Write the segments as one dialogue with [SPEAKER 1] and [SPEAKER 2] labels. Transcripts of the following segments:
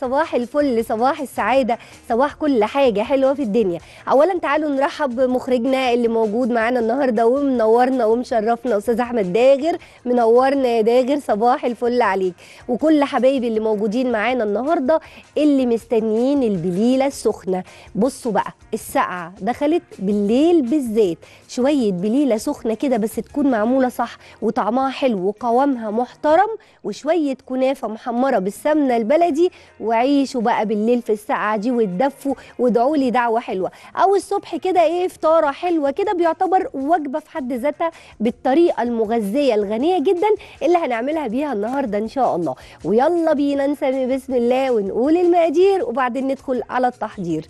[SPEAKER 1] صباح الفل صباح السعادة صباح كل حاجة حلوة في الدنيا. أولا تعالوا نرحب بمخرجنا اللي موجود معانا النهاردة ومنورنا ومشرفنا أستاذ أحمد داغر. منورنا يا داغر صباح الفل عليك. وكل حبايبي اللي موجودين معانا النهاردة اللي مستنيين البليلة السخنة. بصوا بقى السقعة دخلت بالليل بالذات شوية بليلة سخنة كده بس تكون معمولة صح وطعمها حلو وقوامها محترم وشوية كنافة محمرة بالسمنة البلدي وعيشوا بقى بالليل في السقعة دي وتدفوا وادعوا لي دعوة حلوة. أو الصبح كده إيه فطارة حلوة كده بيعتبر وجبة في حد ذاتها بالطريقة المغذية الغنية جدا اللي هنعملها بيها النهاردة إن شاء الله. ويلا بينا نسمي بسم الله ونقول المقادير وبعدين ندخل على التحضير.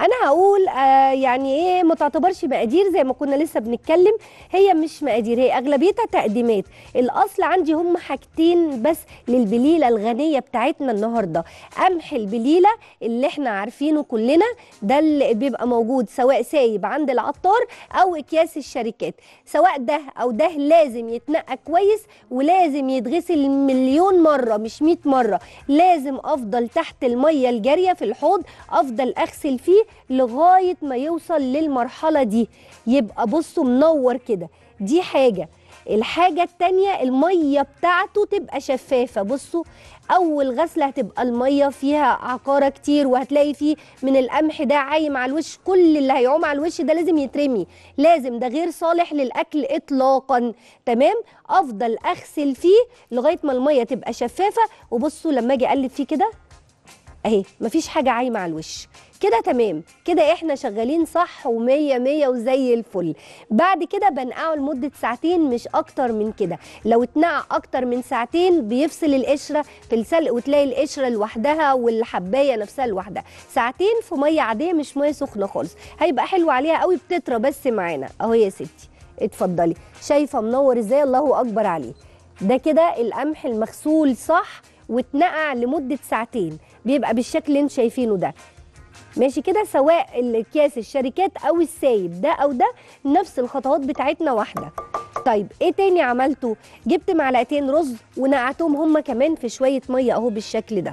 [SPEAKER 1] أنا هقول آه يعني إيه ما تعتبرش مقادير زي ما كنا لسه بنتكلم هي مش مقادير هي أغلبيتها تقديمات. الأصل عندي هم حاجتين بس للبليلة الغنية بتاعتنا النهارده. قمح البليلة اللي إحنا عارفينه كلنا ده اللي بيبقى موجود سواء سايب عند العطار أو أكياس الشركات. سواء ده أو ده لازم يتنقى كويس ولازم يتغسل مليون مرة مش 100 مرة. لازم أفضل تحت المية الجارية في الحوض أفضل أغسل فيه لغاية ما يوصل للمرحلة دي. يبقى بصوا منور كده. دي حاجة. الحاجة التانية المية بتاعته تبقى شفافة. بصوا أول غسلة هتبقى المية فيها عقارة كتير وهتلاقي فيه من القمح ده عايم على الوش. كل اللي هيعوم على الوش ده لازم يترمي. لازم ده غير صالح للأكل إطلاقا. تمام؟ أفضل أغسل فيه لغاية ما المية تبقى شفافة. وبصوا لما أجي أقلب فيه كده أهي مفيش حاجة عايمة على الوش. كده تمام. كده إحنا شغالين صح ومية مية وزي الفل. بعد كده بنقعه لمدة ساعتين مش أكتر من كده. لو اتنقع أكتر من ساعتين بيفصل القشرة في السلق وتلاقي القشرة لوحدها والحباية نفسها لوحدها. ساعتين في مية عادية مش مية سخنة خالص. هيبقى حلو عليها قوي بتطرى بس معانا. أهو يا ستي اتفضلي. شايفة منور إزاي؟ الله أكبر عليه. ده كده القمح المغسول صح واتنقع لمدة ساعتين. بيبقى بالشكل اللي أنتوا شايفينه ده. ماشي كده سواء الأكياس الشركات أو السايب ده أو ده نفس الخطوات بتاعتنا واحدة. طيب إيه تاني عملته؟ جبت معلقتين رز ونقعتهم هما كمان في شوية مية أهو بالشكل ده.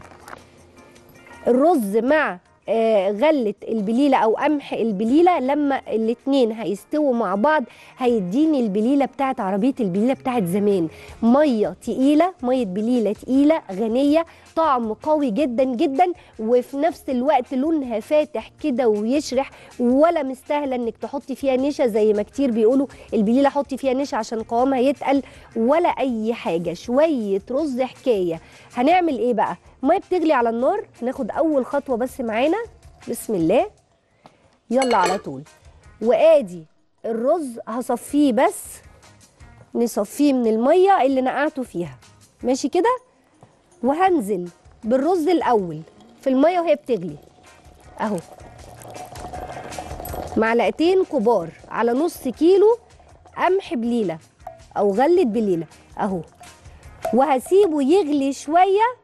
[SPEAKER 1] الرز مع آه غلة البليلة أو قمح البليلة لما الاتنين هيستووا مع بعض هيديني البليلة بتاعت عربية البليلة بتاعت زمان. مية تقيلة مية بليلة تقيلة غنية طعم قوي جدا جدا وفي نفس الوقت لونها فاتح كده ويشرح. ولا مستاهلة إنك تحطي فيها نشا زي ما كتير بيقولوا البليلة حطي فيها نشا عشان قوامها يتقل ولا أي حاجة. شوية رز حكاية. هنعمل إيه بقى؟ مية بتغلي على النار. هناخد أول خطوة بس معانا. بسم الله. يلا على طول. وآدي الرز. هصفيه بس. نصفيه من المية اللي نقعته فيها. ماشي كده؟ وهنزل بالرز الأول. في المية وهي بتغلي. أهو. معلقتين كبار على نص كيلو قمح بليلة أو غلة بليلة. أهو. وهسيبه يغلي شوية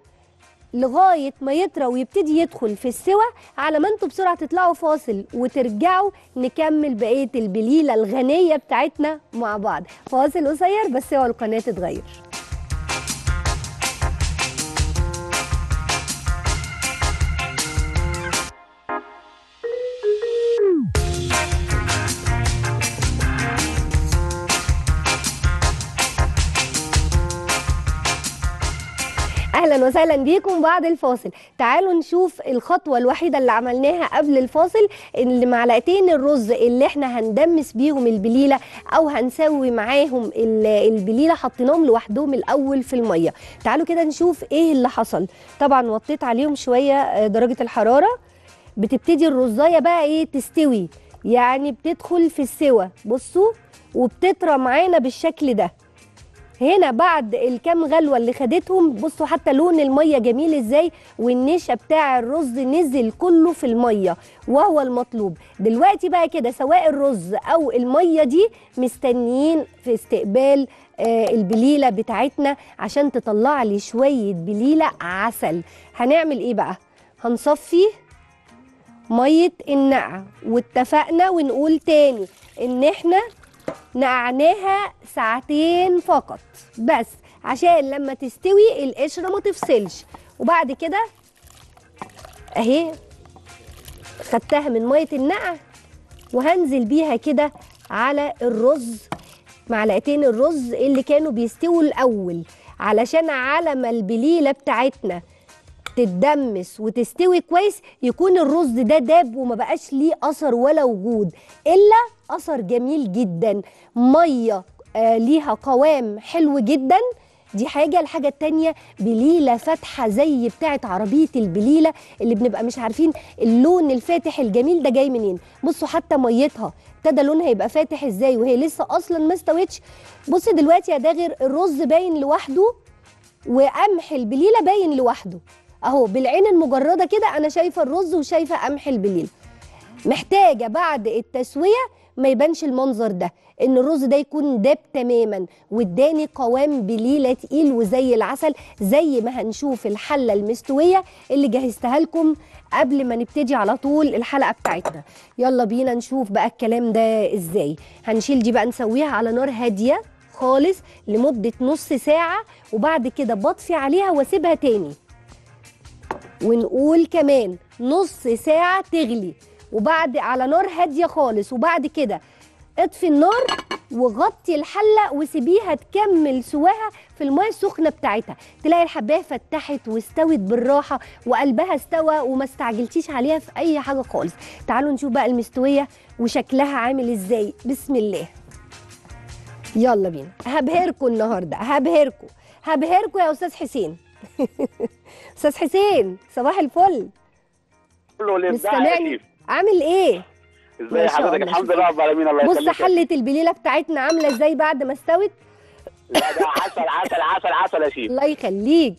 [SPEAKER 1] لغاية ما يطرى ويبتدي يدخل في السوى على ما أنتوا بسرعة تطلعوا فاصل وترجعوا نكمل بقية البليلة الغنية بتاعتنا مع بعض. فاصل قصير بس هو القناة تتغير أهلا وسهلا بيكم بعد الفاصل. تعالوا نشوف الخطوة الوحيدة اللي عملناها قبل الفاصل اللي معلقتين الرز اللي إحنا هندمس بيهم البليلة أو هنسوي معاهم البليلة حطيناهم لوحدهم الأول في المية. تعالوا كده نشوف إيه اللي حصل. طبعا وطيت عليهم شوية درجة الحرارة. بتبتدي الرزاية بقى إيه تستوي. يعني بتدخل في السوى بصوا وبتطرى معانا بالشكل ده. هنا بعد الكام غلوة اللي خدتهم بصوا حتى لون المية جميل إزاي؟ والنشا بتاع الرز نزل كله في المية وهو المطلوب. دلوقتي بقى كده سواء الرز أو المية دي مستنيين في استقبال آه البليلة بتاعتنا عشان تطلع لي شوية بليلة عسل. هنعمل إيه بقى؟ هنصفي مية النقع. واتفقنا ونقول تاني إن إحنا نقعناها ساعتين فقط. بس عشان لما تستوي القشرة ما تفصلش. وبعد كده اهي خدتها من مية النقع وهنزل بيها كده على الرز معلقتين الرز اللي كانوا بيستووا الأول. علشان على ما البليلة بتاعتنا تتدمس وتستوي كويس يكون الرز ده داب وما بقاش ليه أثر ولا وجود إلا أثر جميل جدا. مية آه ليها قوام حلو جدا. دي حاجة. الحاجة التانية بليلة فاتحة زي بتاعة عربية البليلة اللي بنبقى مش عارفين اللون الفاتح الجميل ده جاي منين. بصوا حتى ميتها ابتدى لونها يبقى فاتح إزاي وهي لسه أصلا ما استوتش. بص دلوقتي يا داغر الرز باين لوحده وقمح البليلة باين لوحده. أهو بالعين المجردة كده أنا شايفة الرز وشايفة قمح البليلة. محتاجة بعد التسوية ما يبانش المنظر ده إن الرز ده يكون داب تماما واداني قوام بليلة تقيل وزي العسل زي ما هنشوف الحلة المستوية اللي جهزتها لكم قبل ما نبتدي على طول الحلقة بتاعتنا. يلا بينا نشوف بقى الكلام ده إزاي. هنشيل دي بقى نسويها على نار هادية خالص لمدة نص ساعة وبعد كده بطفي عليها واسيبها تاني. ونقول كمان نص ساعة تغلي. وبعد على نار هادية خالص وبعد كده اطفي النار وغطي الحلة وسيبيها تكمل سواها في المية السخنة بتاعتها. تلاقي الحباية فتحت واستوت بالراحة وقلبها استوى وما استعجلتيش عليها في أي حاجة خالص. تعالوا نشوف بقى المستوية وشكلها عامل إزاي. بسم الله. يلا بينا. هبهركم النهارده. هبهركم. هبهركم يا أستاذ حسين. أستاذ حسين صباح الفل. مستمعني عامل
[SPEAKER 2] إيه؟
[SPEAKER 1] إزاي
[SPEAKER 2] حضرتك؟
[SPEAKER 1] الله،
[SPEAKER 2] الحمد. لله رب العالمين الله
[SPEAKER 1] بص
[SPEAKER 2] يخليك
[SPEAKER 1] حلة البليلة بتاعتنا عاملة إزاي بعد ما استوت؟
[SPEAKER 2] لا ده عسل عسل عسل عسل يا شيف
[SPEAKER 1] الله يخليك.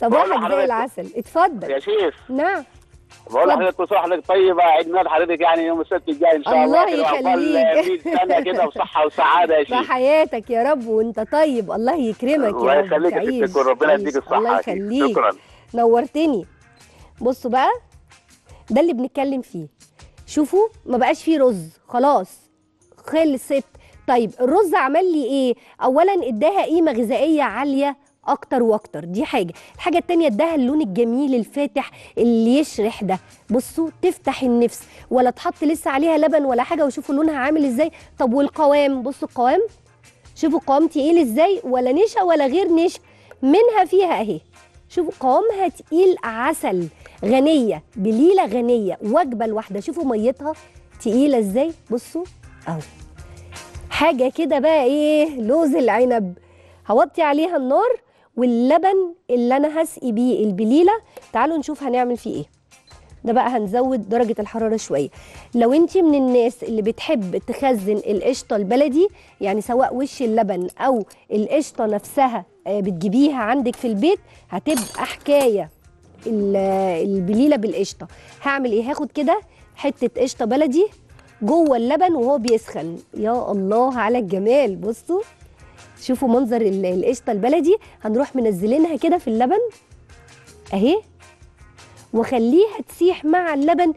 [SPEAKER 1] صباحك زي العسل اتفضل.
[SPEAKER 2] يا شيف
[SPEAKER 1] نعم.
[SPEAKER 2] بقول. لحضرتك كل سنه وحضرتك طيبة عيد ميلاد حضرتك يعني يوم السبت الجاي إن شاء
[SPEAKER 1] الله
[SPEAKER 2] الله
[SPEAKER 1] يخليك.
[SPEAKER 2] 100 سنة كده بصحة وسعادة يا شيف
[SPEAKER 1] بحياتك يا رب وانت طيب. الله يكرمك
[SPEAKER 2] الله
[SPEAKER 1] يا رب.
[SPEAKER 2] يخليك يا وربنا
[SPEAKER 1] تعيش.
[SPEAKER 2] يديك الصحة
[SPEAKER 1] الله. يخليك.
[SPEAKER 2] شكرا.
[SPEAKER 1] نورتني. بصوا بقى ده اللي بنتكلم فيه. شوفوا ما بقاش فيه رز. خلاص. خلصت طيب الرز عمل لي إيه؟ اولا إداها قيمة غذائية عالية أكتر وأكتر. دي حاجة. الحاجة التانية إداها اللون الجميل الفاتح اللي يشرح ده. بصوا تفتح النفس. ولا تحط لسه عليها لبن ولا حاجة وشوفوا لونها عامل إزاي. طب والقوام؟ بصوا القوام. شوفوا قوام تقيل إزاي؟ ولا نشا ولا غير نشا. منها فيها اهي شوفوا قوامها تقيل عسل. غنية بليلة غنية وجبة الواحده شوفوا ميتها تقيلة إزاي. بصوا اهو. حاجة كده بقى إيه لوز العنب. هوطي عليها النار واللبن اللي أنا هسقي بيه البليلة. تعالوا نشوف هنعمل فيه إيه. ده بقى هنزود درجة الحرارة شوية. لو انت من الناس اللي بتحب تخزن القشطة البلدي يعني سواء وش اللبن أو القشطة نفسها آه، بتجيبيها عندك في البيت هتبقى حكاية. ال- البليلة بالقشطة. هعمل إيه؟ هاخد كده حتة قشطة بلدي جوه اللبن وهو بيسخن. يا الله على الجمال. بصوا شوفوا منظر ال- القشطة البلدي. هنروح منزلينها كده في اللبن. أهي. واخليها تسيح مع اللبن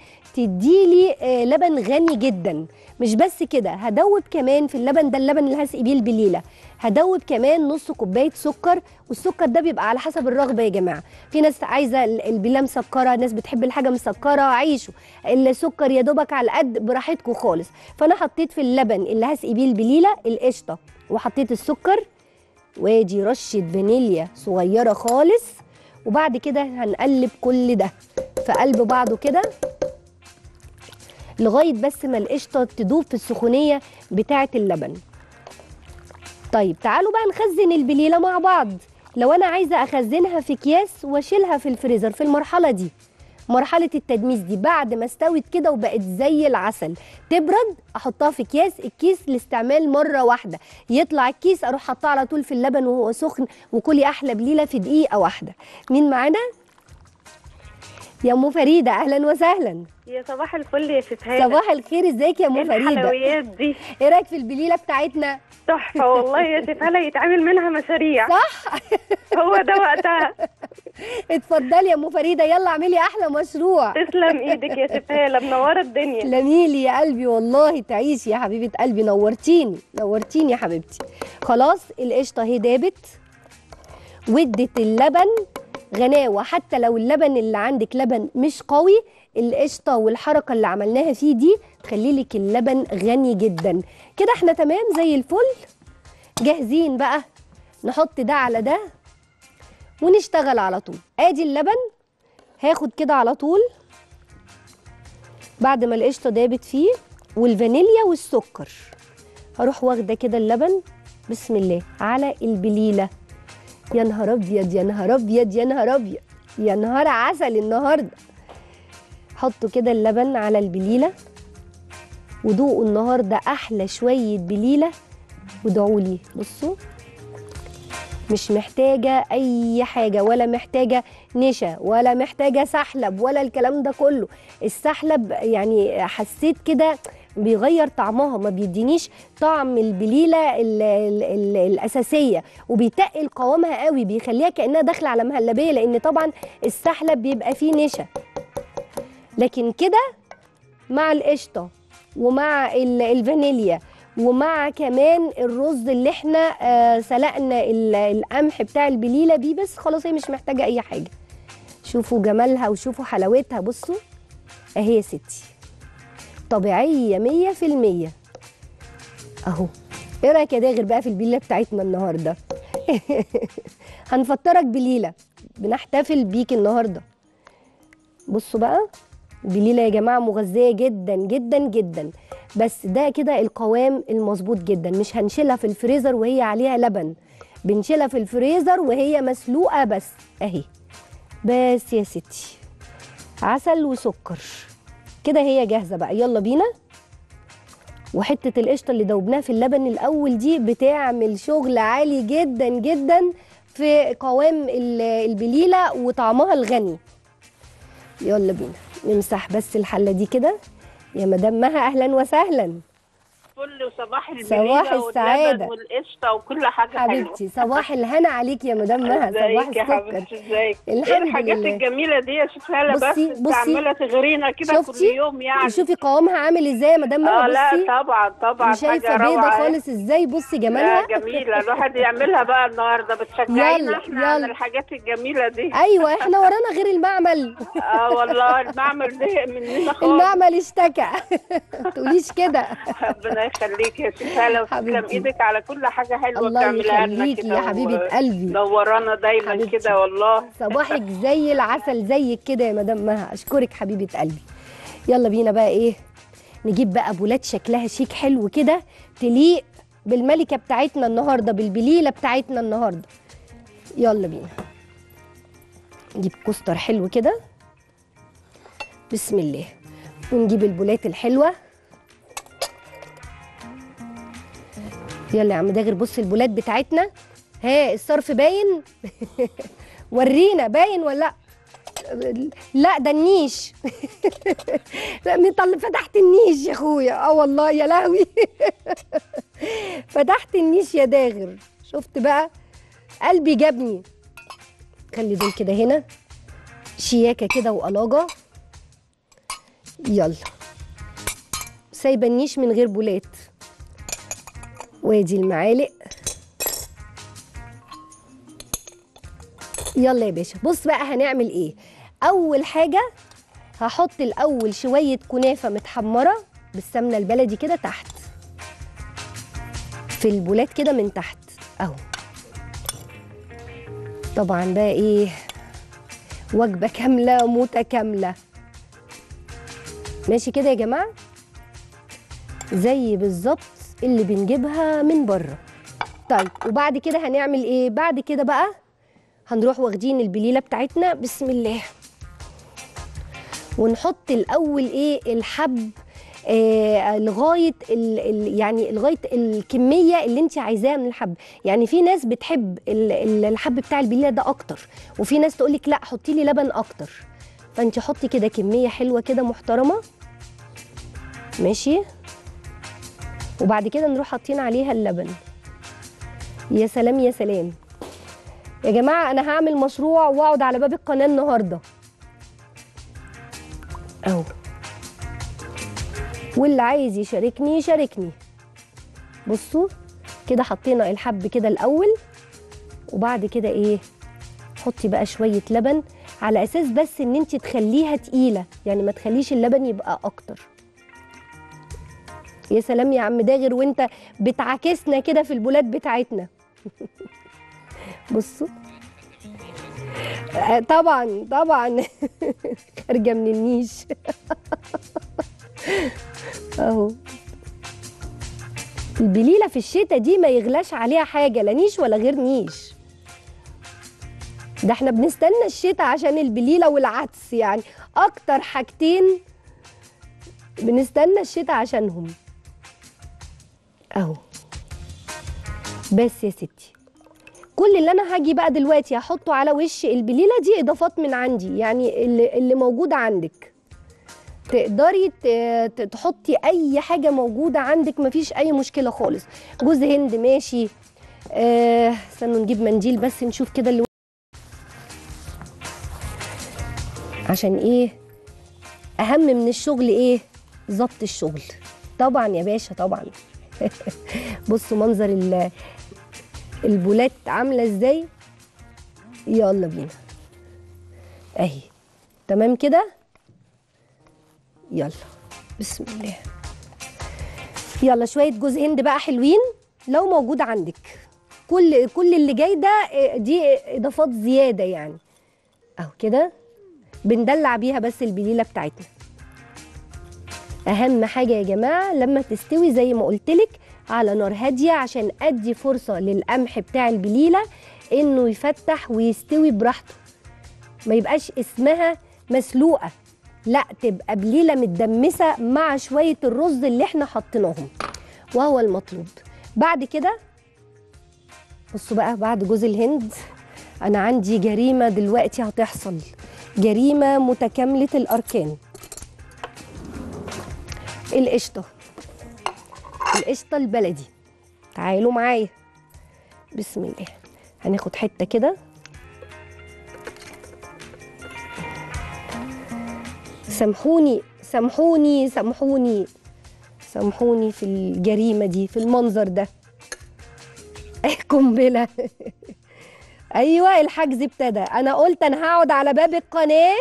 [SPEAKER 1] تديلي آه، لبن غني جدا. مش بس كده هدوب كمان في اللبن ده اللبن اللي هسقي بيه البليلة. هدوب كمان نص كوباية سكر والسكر ده بيبقى على حسب الرغبة يا جماعة. في ناس عايزة ال- البليلة مسكرة ناس بتحب الحاجة مسكرة عيشوا. السكر يا دوبك على قد براحتكم خالص. فأنا حطيت في اللبن اللي هسقي بيه البليلة القشطة وحطيت السكر. وادي رشة فانيليا صغيرة خالص. وبعد كده هنقلب كل ده في قلب بعضه كده. لغاية بس ما القشطه تدوب في السخونية بتاعة اللبن. طيب تعالوا بقى نخزن البليلة مع بعض. لو أنا عايزة أخزنها في أكياس وأشيلها في الفريزر في المرحلة دي. مرحلة التدميس دي بعد ما استوت كده وبقت زي العسل. تبرد أحطها في أكياس الكيس لاستعمال مرة واحدة. يطلع الكيس أروح حاطاه على طول في اللبن وهو سخن وكلي أحلى بليلة في دقيقة واحدة. مين معانا؟ يا ام فريدة أهلا وسهلا.
[SPEAKER 3] يا صباح الفل يا هاله
[SPEAKER 1] صباح الخير ازيك يا ام
[SPEAKER 3] إيه
[SPEAKER 1] فريدة؟
[SPEAKER 3] الحلويات دي؟
[SPEAKER 1] إيه رأيك في البليلة بتاعتنا؟
[SPEAKER 3] تحفة والله يا هاله يتعمل منها مشاريع.
[SPEAKER 1] صح؟
[SPEAKER 3] هو ده وقتها.
[SPEAKER 1] اتفضلي يا ام فريدة يلا اعملي أحلى مشروع.
[SPEAKER 3] تسلم إيدك يا هاله منورة الدنيا.
[SPEAKER 1] تسلميلي يا قلبي والله تعيشي يا حبيبة قلبي نورتيني نورتيني يا حبيبتي. خلاص القشطة اهي دابت. وادت اللبن غناوة حتى لو اللبن اللي عندك لبن مش قوي القشطة والحركة اللي عملناها فيه دي تخلي لك اللبن غني جدا. كده إحنا تمام زي الفل. جاهزين بقى؟ نحط ده على ده ونشتغل على طول. آدي اللبن. هاخد كده على طول. بعد ما القشطة دابت فيه والفانيليا والسكر. هروح واخدة كده اللبن. بسم الله. على البليلة. يا نهار أبيض يا نهار أبيض يا نهار أبيض. يا نهار عسل النهارده. حطوا كده اللبن على البليلة ودوقوا النهارده أحلى شوية بليلة وادعوا لي. بصوا مش محتاجة أي حاجة ولا محتاجة نشا ولا محتاجة سحلب ولا الكلام ده كله. السحلب يعني حسيت كده بيغير طعمها ما بيدينيش طعم البليلة ال ال ال الأساسية وبيتقل قوامها قوي بيخليها كأنها داخلة على مهلبية لأن طبعا السحلب بيبقى فيه نشا. لكن كده مع القشطة ومع ال- الفانيليا ومع كمان الرز اللي إحنا آه سلقنا ال- القمح بتاع البليلة بيه بس خلاص هي مش محتاجة أي حاجة. شوفوا جمالها وشوفوا حلاوتها بصوا أهي يا ستي. طبيعية مية في المية. أهو. إيه رأيك يا داغر بقى في البليلة بتاعتنا النهارده؟ هنفطرك بليلة بنحتفل بيك النهارده. بصوا بقى. بليلة يا جماعة مغذية جدا جدا جدا. بس ده كده القوام المظبوط جدا. مش هنشيلها في الفريزر وهي عليها لبن. بنشيلها في الفريزر وهي مسلوقة بس. أهي. بس يا ستي. عسل وسكر. كده هي جاهزة بقى. يلا بينا. وحتة القشطة اللي دوبناها في اللبن الأول دي بتعمل شغل عالي جدا جدا في قوام ال- البليلة وطعمها الغني. يلا بينا. نمسح بس الحلة دي كده. يا مدام مها أهلا وسهلا.
[SPEAKER 4] فل وصباح
[SPEAKER 1] صباح السعادة.
[SPEAKER 4] والقشطة وكل حاجة
[SPEAKER 1] حبيبتي صباح الهنا عليك يا مدام مها. صباح
[SPEAKER 4] ازيك يا
[SPEAKER 1] السكر.
[SPEAKER 4] حبيبتي ازيك؟
[SPEAKER 1] الحمد
[SPEAKER 4] إيه الحاجات
[SPEAKER 1] لله.
[SPEAKER 4] الجميلة دي يا شفاله بس
[SPEAKER 1] بصي-.
[SPEAKER 4] عمالة تغرينا كده كل يوم يعني.
[SPEAKER 1] شوفي قوامها عامل إزاي يا مدام
[SPEAKER 4] آه
[SPEAKER 1] مها
[SPEAKER 4] لا
[SPEAKER 1] بصي.
[SPEAKER 4] طبعا طبعا
[SPEAKER 1] شايفه
[SPEAKER 4] حاجة
[SPEAKER 1] بيضة
[SPEAKER 4] روعة.
[SPEAKER 1] خالص إزاي بصي جمالها.
[SPEAKER 4] لا جميلة. الواحد يعملها بقى النهارده. بتشجعينا
[SPEAKER 1] يلا،
[SPEAKER 4] إحنا على. الحاجات الجميلة دي.
[SPEAKER 1] أيوه إحنا ورانا غير المعمل.
[SPEAKER 4] آه والله المعمل زهق مننا خالص.
[SPEAKER 1] المعمل اشتكى. ما تقوليش كده.
[SPEAKER 4] ربنا يخليك يا شفاله وتسلم. إيدك على كل حاجة
[SPEAKER 1] حلوة
[SPEAKER 4] بتعملها لنا كده
[SPEAKER 1] يا
[SPEAKER 4] حبيبة
[SPEAKER 1] قلبي.
[SPEAKER 4] نورانا دايما. كده والله.
[SPEAKER 1] صباحك زي العسل زيك كده يا مدام مها. أشكرك حبيبة قلبي. يلا بينا بقى إيه؟ نجيب بقى بولات شكلها شيك حلو كده تليق بالملكة بتاعتنا النهارده بالبليلة بتاعتنا النهارده. يلا بينا. نجيب كوستر حلو كده. بسم الله. ونجيب البولات الحلوة. يلا يا عم داغر بص البولات بتاعتنا. ها الصرف باين. ورينا باين ولا لأ؟ لأ ده النيش. لأ فتحت النيش يا أخويا. آه والله يا لهوي. فتحت النيش يا داغر. شفت بقى؟ قلبي جابني. خلي دول كده هنا. شياكة كده وقلاجة. يلا. سايبة النيش من غير بولات. وادي المعالق. يلا يا باشا بص بقى هنعمل إيه. أول حاجة هحط الأول شوية كنافة متحمرة بالسمنة البلدي كده تحت. في البولات كده من تحت أهو. طبعا بقى إيه وجبة كاملة متكامله ماشي كده يا جماعة؟ زي بالظبط اللي بنجيبها من بره. طيب وبعد كده هنعمل إيه؟ بعد كده بقى هنروح واخدين البليلة بتاعتنا. بسم الله. ونحط الأول إيه؟ الحب آه لغاية ال ال يعني لغاية الكمية اللي انت عايزاها من الحب. يعني في ناس بتحب ال الحب بتاع البليلة ده أكتر وفي ناس تقول لك لا حطي لي لبن أكتر. فانت حطي كده كمية حلوة كده محترمة. ماشي؟ وبعد كده نروح حاطين عليها اللبن. يا سلام يا سلام. يا جماعة أنا هعمل مشروع وأقعد على باب القناة النهارده. أهو. واللي عايز يشاركني يشاركني. بصوا كده حطينا الحب كده الأول. وبعد كده إيه؟ حطي بقى شوية لبن على أساس بس إن انت تخليها تقيلة. يعني ما تخليش اللبن يبقى أكتر. يا سلام يا عم داغر وانت بتعاكسنا كده في البولات بتاعتنا. بصوا. آه، طبعا طبعا. خارجة من النيش. أهو. البليلة في الشتاء دي ما يغلاش عليها حاجة لا نيش ولا غير نيش. ده إحنا بنستنى الشتاء عشان البليلة والعدس يعني. أكتر حاجتين بنستنى الشتاء عشانهم. اهو. بس يا ستي كل اللي أنا هاجي بقى دلوقتي هحطه على وش البليلة دي اضافات من عندي يعني اللي, اللي موجوده عندك. تقدري تحطي اي حاجة موجودة عندك مفيش اي مشكلة خالص. جوز هند ماشي. آه، استنوا نجيب منديل بس نشوف كده اللي عشان إيه؟ اهم من الشغل إيه؟ ظبط الشغل. طبعا يا باشا طبعا. بصوا منظر ال- البولات عاملة إزاي. يلا بينا. اهي. تمام كده؟ يلا. بسم الله. يلا شوية جوز هند بقى حلوين. لو موجود عندك. كل كل اللي جاي ده دي اضافات زيادة يعني. اهو كده. بندلع بيها بس البليلة بتاعتنا. أهم حاجة يا جماعة لما تستوي زي ما قلت لك على نار هادية عشان أدي فرصة للقمح بتاع البليلة إنه يفتح ويستوي براحته. ما يبقاش اسمها مسلوقة لا تبقى بليلة متدمسة مع شوية الرز اللي إحنا حطيناهم. وهو المطلوب. بعد كده بصوا بقى بعد جوز الهند أنا عندي جريمة دلوقتي هتحصل. جريمة متكاملة الأركان. القشطة. القشطة البلدي. تعالوا معايا. بسم الله. هناخد حتة كده. سامحوني سامحوني سامحوني. سامحوني في الجريمة دي في المنظر ده. قنبله أيوه الحجز ابتدى. أنا قلت أنا هقعد على باب القناة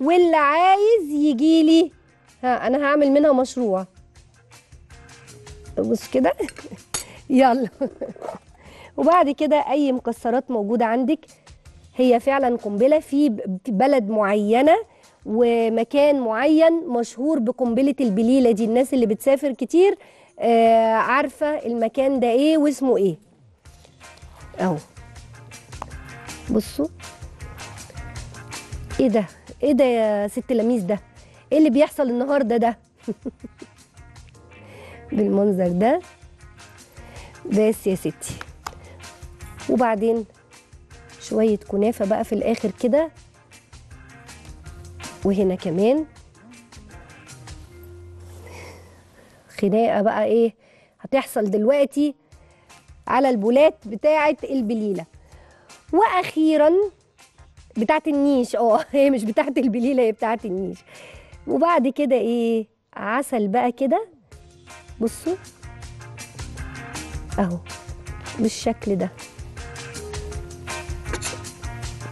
[SPEAKER 1] واللي عايز يجي لي ها أنا هعمل منها مشروع. بص كده. يلا. وبعد كده أي مكسرات موجودة عندك هي فعلا قنبلة في بلد معينة ومكان معين مشهور بقنبلة البليلة دي. الناس اللي بتسافر كتير آه عارفة المكان ده إيه واسمه إيه. أهو. بصوا. إيه ده؟ إيه ده يا ست لميس ده؟ إيه اللي بيحصل النهارده ده؟ بالمنظر ده. بس يا ستي. وبعدين شوية كنافة بقى في الآخر كده. وهنا كمان. خناقة بقى إيه هتحصل دلوقتي على البولات بتاعة البليلة. وأخيرا بتاعة النيش. آه هي مش بتاعة البليلة هي بتاعة النيش. وبعد كده إيه؟ عسل بقى كده. بصوا. اهو. بالشكل ده.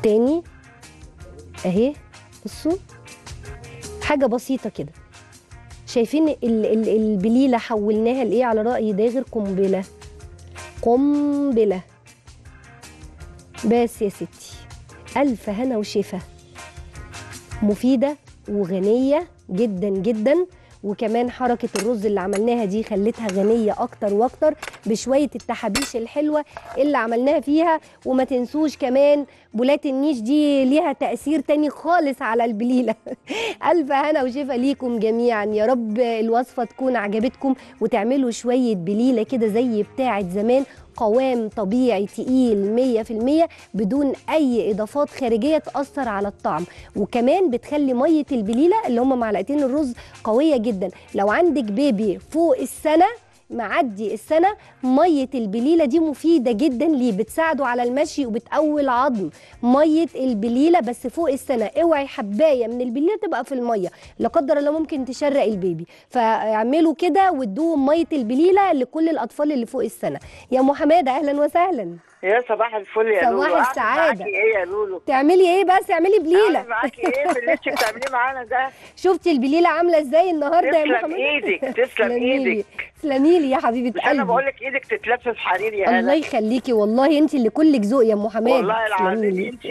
[SPEAKER 1] تاني. اهي. بصوا. حاجة بسيطة كده. شايفين ال ال البليلة حولناها لإيه؟ على رأي داغر قنبلة. قنبلة. بس يا ستي. ألف هنا وشفا. مفيدة. وغنية جدا جدا. وكمان حركة الرز اللي عملناها دي خلتها غنية أكتر وأكتر بشوية التحابيش الحلوة اللي عملناها فيها. وما تنسوش كمان بولات النيش دي ليها تأثير تاني خالص على البليلة. ألف هنا وشفا ليكم جميعا. يا رب الوصفة تكون عجبتكم وتعملوا شوية بليلة كده زي بتاعة زمان قوام طبيعي تقيل 100% بدون أي إضافات خارجية تأثر على الطعم. وكمان بتخلي مية البليلة اللي هم معلقتين الرز قوية جدا. لو عندك بيبي فوق السنة معدي السنة. مية البليلة دي مفيدة جدا ليه بتساعده على المشي وبتقوي العظم. مية البليلة بس فوق السنة. اوعي حباية من البليلة تبقى في المية. لا قدر الله ممكن تشرق البيبي. فاعملوا كده وادوهم مية البليلة لكل الأطفال اللي فوق السنة. يا أم حماده أهلا وسهلا.
[SPEAKER 5] يا صباح الفل يا
[SPEAKER 6] صباح
[SPEAKER 5] لولو
[SPEAKER 6] السعادة.
[SPEAKER 5] معاكي إيه يا لولو؟
[SPEAKER 6] تعملي إيه بس؟ اعملي
[SPEAKER 5] بليلة. معاكي إيه في اللي انت بتعمليه معانا ده؟
[SPEAKER 6] شفتي البليلة عاملة إزاي النهارده يا
[SPEAKER 5] تسلم
[SPEAKER 6] محمد
[SPEAKER 5] إيدك تسلم
[SPEAKER 6] تسلميلي.
[SPEAKER 5] إيدك
[SPEAKER 6] تسلميلي يا حبيبة
[SPEAKER 5] مش أنا
[SPEAKER 6] قلبي.
[SPEAKER 5] بقول لك إيدك تتلف في حرير يا
[SPEAKER 6] الله يخليكي والله انت اللي كلك ذوق يا أم حماد
[SPEAKER 5] والله العظيم. انت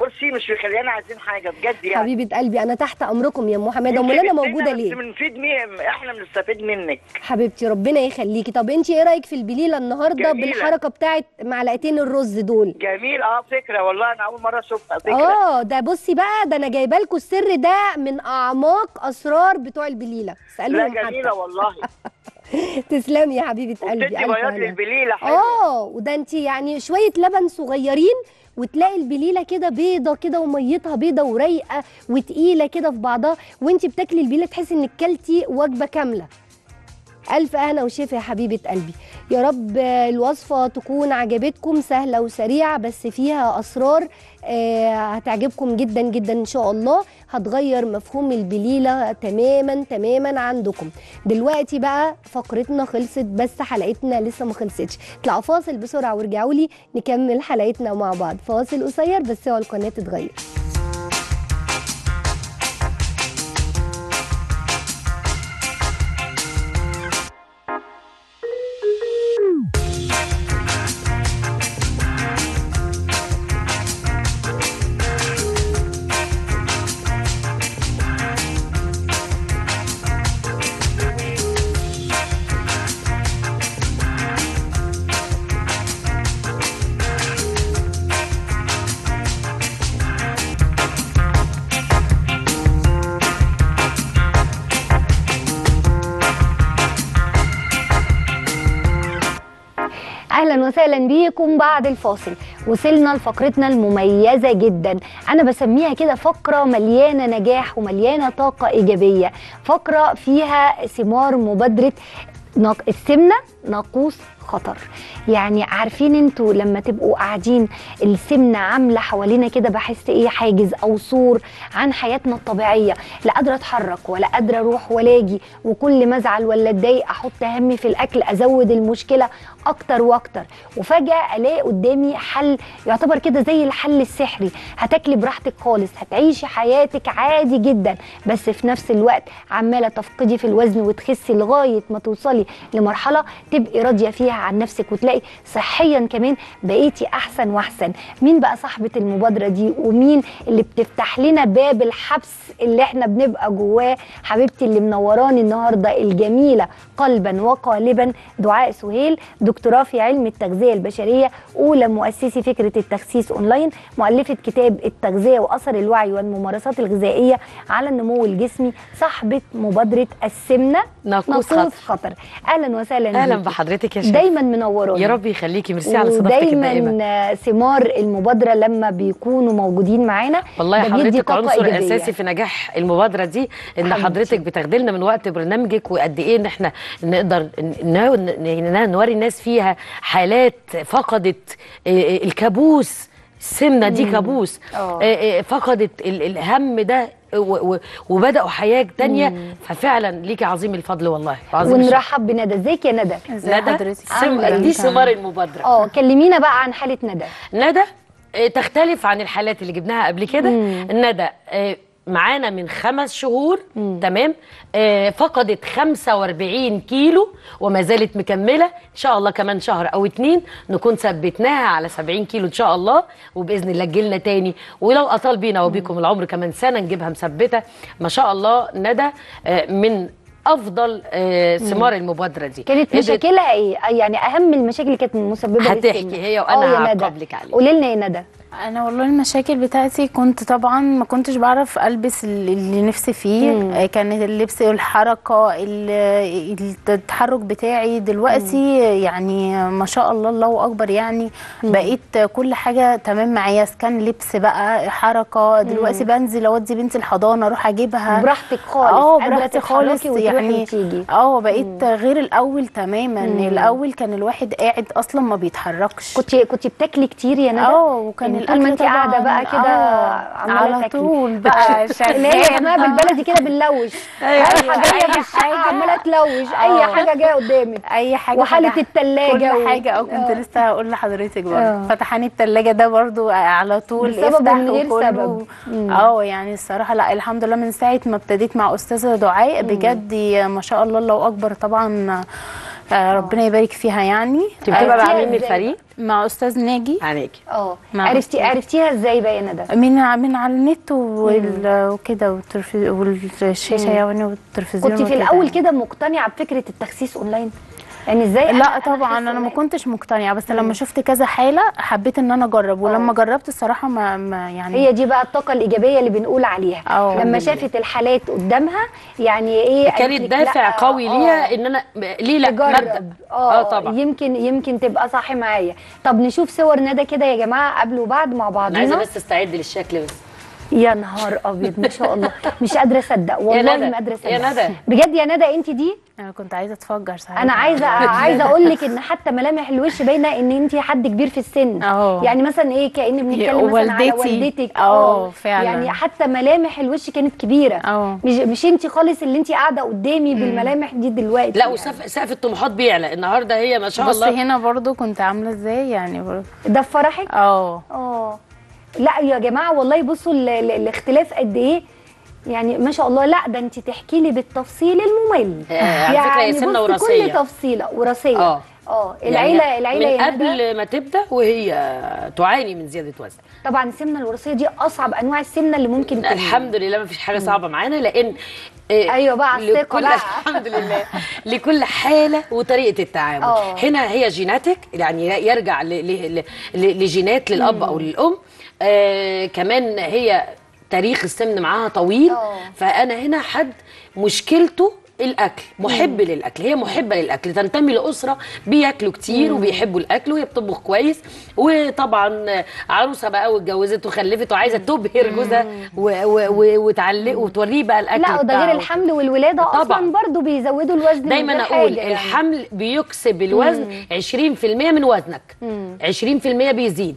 [SPEAKER 5] بصي مش مخليانا عايزين حاجة بجد يعني.
[SPEAKER 6] حبيبة قلبي أنا تحت أمركم يا أم حماد أمال
[SPEAKER 5] أنا
[SPEAKER 6] موجودة
[SPEAKER 5] بس
[SPEAKER 6] ليه
[SPEAKER 5] بنفيد مين إحنا بنستفيد منك.
[SPEAKER 6] حبيبتي ربنا يخليكي. طب انت إيه رأيك في البليلة النهارده
[SPEAKER 5] جميلة.
[SPEAKER 6] بالحركة بتاعت معلقتين الرز دول؟
[SPEAKER 5] جميل. آه فكرة والله أنا أول مرة أشوفها فكرة.
[SPEAKER 6] آه ده بصي بقى ده أنا جايبة لكم السر ده من أعماق أسرار بتوع البليلة.
[SPEAKER 5] لا
[SPEAKER 6] اسالوهم
[SPEAKER 5] جميلة
[SPEAKER 6] حتى
[SPEAKER 5] والله.
[SPEAKER 6] تسلمي يا حبيبة قلبي
[SPEAKER 5] بياض. للبليله
[SPEAKER 6] آه وده انت يعني شوية لبن صغيرين وتلاقي البليلة كده بيضة كده وميتها بيضة ورايقة وتقيلة كده في بعضها وانت بتاكلي البليلة تحسي إنك كلتي وجبة كاملة ألف اهنا وشفا يا حبيبة قلبي. يا رب الوصفة تكون عجبتكم سهلة وسريعة بس فيها أسرار آه، هتعجبكم جدا جدا إن شاء الله. هتغير مفهوم البليلة تماما تماما عندكم. دلوقتي بقى فقرتنا خلصت بس حلقتنا لسه ما خلصتش. اطلعوا فاصل بسرعة وارجعوا لي نكمل حلقتنا مع بعض. فاصل قصير بس هو القناة تتغير. بعد الفاصل. وصلنا لفقرتنا المميزة جدا. أنا بسميها كده فقرة مليانة نجاح ومليانة طاقة إيجابية. فقرة فيها ثمار مبادرة نق- السمنة ناقوس خطر. يعني عارفين أنتوا لما تبقوا قاعدين السمنة عاملة حوالينا كده بحس إيه؟ حاجز أو سور عن حياتنا الطبيعية. لا قادرة أتحرك ولا قادرة أروح ولا أجي. وكل ما أزعل ولا أتضايق أحط همي في الأكل أزود المشكلة أكتر وأكتر. وفجأة ألاقي قدامي حل يعتبر كده زي الحل السحري. هتاكلي براحتك خالص هتعيشي حياتك عادي جدا. بس في نفس الوقت عمالة تفقدي في الوزن وتخسي لغاية ما توصلي لمرحلة تبقي راضية فيها عن نفسك وتلاقي صحيا كمان بقيتي أحسن وأحسن. مين بقى صاحبة المبادرة دي؟ ومين اللي بتفتح لنا باب الحبس اللي إحنا بنبقى جواه؟ حبيبتي اللي منوراني النهارده الجميلة قلبا وقالبا دعاء سهيل دكتوراه في علم التغذية البشرية أولى مؤسسي فكرة التخسيس أونلاين مؤلفة كتاب التغذية وأثر الوعي والممارسات الغذائية على النمو الجسمي صاحبة مبادرة السمنة
[SPEAKER 7] ناقوس خطر.
[SPEAKER 6] خطر أهلا وسهلا أهلا.
[SPEAKER 7] بحضرتك يا شيخ
[SPEAKER 6] دايما منوراني
[SPEAKER 7] يا رب يخليكي ميرسي على صداقتك
[SPEAKER 6] ودايما ثمار المبادرة لما بيكونوا موجودين معانا
[SPEAKER 7] والله حضرتك عنصر. أساسي في نجاح المبادرة دي
[SPEAKER 6] إن.
[SPEAKER 7] حضرتك بتاخدي لنا من وقت برنامجك وقد إيه إن إحنا نقدر نوري الناس فيها حالات فقدت آه، آه، الكابوس السمنه دي كابوس
[SPEAKER 6] آه.
[SPEAKER 7] فقدت ال- الهم ده و- و- وبدأوا حياة تانية. ففعلا ليكي عظيم الفضل والله. عظيم.
[SPEAKER 6] ونرحب بندى. ازيك يا ندى؟
[SPEAKER 7] ندى؟ دي؟ ثمار المبادرة.
[SPEAKER 6] آه كلمينا بقى عن حالة ندى.
[SPEAKER 7] ندى تختلف عن الحالات اللي جبناها قبل كده. ندى معانا من خمس شهور تمام؟ آه، فقدت 45 كيلو وما زالت مكملة. إن شاء الله كمان شهر أو اتنين نكون ثبتناها على 70 كيلو إن شاء الله وبإذن الله تجيلنا تاني. ولو أطال بينا وبيكم العمر كمان سنة نجيبها مثبتة. ما شاء الله ندى آه، من أفضل آه، ثمار المبادرة دي.
[SPEAKER 6] كانت مشاكلها إيه؟ يعني أهم المشاكل اللي كانت مسببه
[SPEAKER 7] هتحكي. هي
[SPEAKER 6] يا ندى.
[SPEAKER 7] هقابلك عليها.
[SPEAKER 6] قولي لنا يا ندى.
[SPEAKER 8] أنا والله المشاكل بتاعتي كنت طبعا ما كنتش بعرف ألبس اللي نفسي فيه. آه، كان اللبس والحركة ال- التحرك بتاعي دلوقتي يعني ما شاء الله الله أكبر يعني. بقيت كل حاجة تمام معايا كان لبس بقى حركة. دلوقتي بنزل أودي بنتي الحضانة أروح أجيبها.
[SPEAKER 6] براحتك خالص آه
[SPEAKER 8] براحتي
[SPEAKER 6] تتحركي
[SPEAKER 8] خالص يعني. آه بقيت غير الأول تماما. الأول كان الواحد قاعد أصلا ما بيتحركش.
[SPEAKER 6] كنت كنت بتاكلي كتير يا ندى؟
[SPEAKER 8] آه وكان يعني
[SPEAKER 6] طول ما انت
[SPEAKER 8] قاعدة
[SPEAKER 6] بقى كده
[SPEAKER 8] آه، على. طول بقى
[SPEAKER 6] اللي هي بالبلدي كده بنلوش أي حاجة
[SPEAKER 8] أي
[SPEAKER 6] جاية في الشقه
[SPEAKER 8] حاجة.
[SPEAKER 6] عمالة تلوش أي
[SPEAKER 8] آه.
[SPEAKER 6] حاجة جاية قدامك
[SPEAKER 8] أي حاجة
[SPEAKER 6] وحالة
[SPEAKER 8] فتح-
[SPEAKER 6] التلاجة
[SPEAKER 8] كل حاجة أو كنت
[SPEAKER 6] آه.
[SPEAKER 8] لسه هقول لحضرتك
[SPEAKER 6] آه.
[SPEAKER 8] برضه فتحاني التلاجة ده برضه على طول افتح
[SPEAKER 6] من غير سبب.
[SPEAKER 8] آه يعني الصراحة لا الحمد لله من ساعة ما ابتديت مع أستاذة دعاء بجد ما شاء الله الله أكبر طبعا آه، ربنا يبارك فيها يعني.
[SPEAKER 7] انت بتبقى مع مين من الفريق؟
[SPEAKER 8] مع أستاذ ناجي.
[SPEAKER 7] عليكي
[SPEAKER 8] آه.
[SPEAKER 6] عرفتي. عرفتيها إزاي بقى ندى؟
[SPEAKER 8] من من على النت وكده والشاشة يعني والتلفزيون
[SPEAKER 6] كنت في الأول
[SPEAKER 8] يعني.
[SPEAKER 6] كده مقتنعة بفكرة التخسيس أونلاين؟ يعني إزاي
[SPEAKER 8] لا
[SPEAKER 6] أنا-
[SPEAKER 8] طبعا أنا ما؟ كنتش مقتنعة بس لما شفت كذا حالة حبيت إن أنا أجرب ولما جربت الصراحة ما, ما يعني
[SPEAKER 6] هي دي بقى الطاقة الإيجابية اللي بنقول عليها.
[SPEAKER 8] آه.
[SPEAKER 6] لما. شافت الحالات قدامها يعني إيه
[SPEAKER 7] كانت دافع قوي
[SPEAKER 6] آه.
[SPEAKER 7] ليها إن أنا ليه لا؟
[SPEAKER 6] تجرب.
[SPEAKER 7] مبدأ.
[SPEAKER 6] آه
[SPEAKER 7] طبعا.
[SPEAKER 6] يمكن يمكن تبقى صح معايا. طب نشوف صور ندى كده يا جماعة قبل وبعد مع
[SPEAKER 7] أنا عايزة
[SPEAKER 6] بعضينا
[SPEAKER 7] بس استعد للشكل بس.
[SPEAKER 6] يا نهار أبيض ما شاء الله. مش قادرة أصدق. والله
[SPEAKER 7] ندى،
[SPEAKER 6] ما قادرة أصدق.
[SPEAKER 7] يا ندى.
[SPEAKER 6] بجد يا ندى انت دي؟
[SPEAKER 8] أنا كنت عايزة أتفجر ساعتها
[SPEAKER 6] أنا عايزة عايزة أقول لك إن حتى ملامح الوش باينة إن انت حد كبير في السن.
[SPEAKER 8] آه.
[SPEAKER 6] يعني مثلا إيه كأن بنتكلم مثلا على
[SPEAKER 8] والدتي.
[SPEAKER 6] والدتك.
[SPEAKER 8] آه، فعلا.
[SPEAKER 6] يعني حتى ملامح الوش كانت كبيرة.
[SPEAKER 8] آه.
[SPEAKER 6] مش مش انت خالص اللي انت قاعدة قدامي بالملامح دي دلوقتي.
[SPEAKER 7] لا
[SPEAKER 6] يعني.
[SPEAKER 7] وسقف سقف الطموحات بيعلى. النهارده هي ما شاء
[SPEAKER 8] بص
[SPEAKER 7] الله.
[SPEAKER 8] هنا برضو كنت عاملة إزاي؟ يعني برضو
[SPEAKER 6] ده في فرحك؟
[SPEAKER 8] آه
[SPEAKER 6] آه لا يا جماعة والله بصوا ال- ال- الاختلاف قد إيه؟ يعني ما شاء الله لا ده أنت تحكي لي بالتفصيل الممل.
[SPEAKER 7] آه، على فكرة هي سمنة
[SPEAKER 6] بص
[SPEAKER 7] وراثية.
[SPEAKER 6] كل تفصيلة وراثية.
[SPEAKER 7] آه.
[SPEAKER 6] آه العيله
[SPEAKER 7] يعني
[SPEAKER 6] العيلة
[SPEAKER 7] من قبل ما تبدأ وهي تعاني من زيادة وزن.
[SPEAKER 6] طبعا السمنة الوراثية دي أصعب أنواع السمنة اللي ممكن تكون
[SPEAKER 7] الحمد لله ما فيش حاجة صعبة معانا لأن آه،
[SPEAKER 6] أيوة بقى،
[SPEAKER 7] لكل
[SPEAKER 6] بقى.
[SPEAKER 7] الحمد لله. لكل حالة وطريقة التعامل.
[SPEAKER 6] آه.
[SPEAKER 7] هنا هي جيناتك يعني يرجع لجينات للأب أو للأم. آه كمان هي تاريخ السمن معاها طويل
[SPEAKER 6] آه.
[SPEAKER 7] فأنا هنا حد مشكلته الأكل محب للأكل هي محبة للأكل تنتمي لأسرة بياكلوا كتير وبيحبوا الأكل وهي بتطبخ كويس وطبعا عروسة بقى واتجوزت وخلفت وعايزة تبهر جوزها وتعلقه وتوريه بقى الأكل
[SPEAKER 6] لا وده غير. الحمل والولادة
[SPEAKER 7] طبعاً.
[SPEAKER 6] أصلا برضو بيزودوا الوزن
[SPEAKER 7] دايما
[SPEAKER 6] أقول يعني.
[SPEAKER 7] الحمل بيكسب الوزن 20% من وزنك 20% بيزيد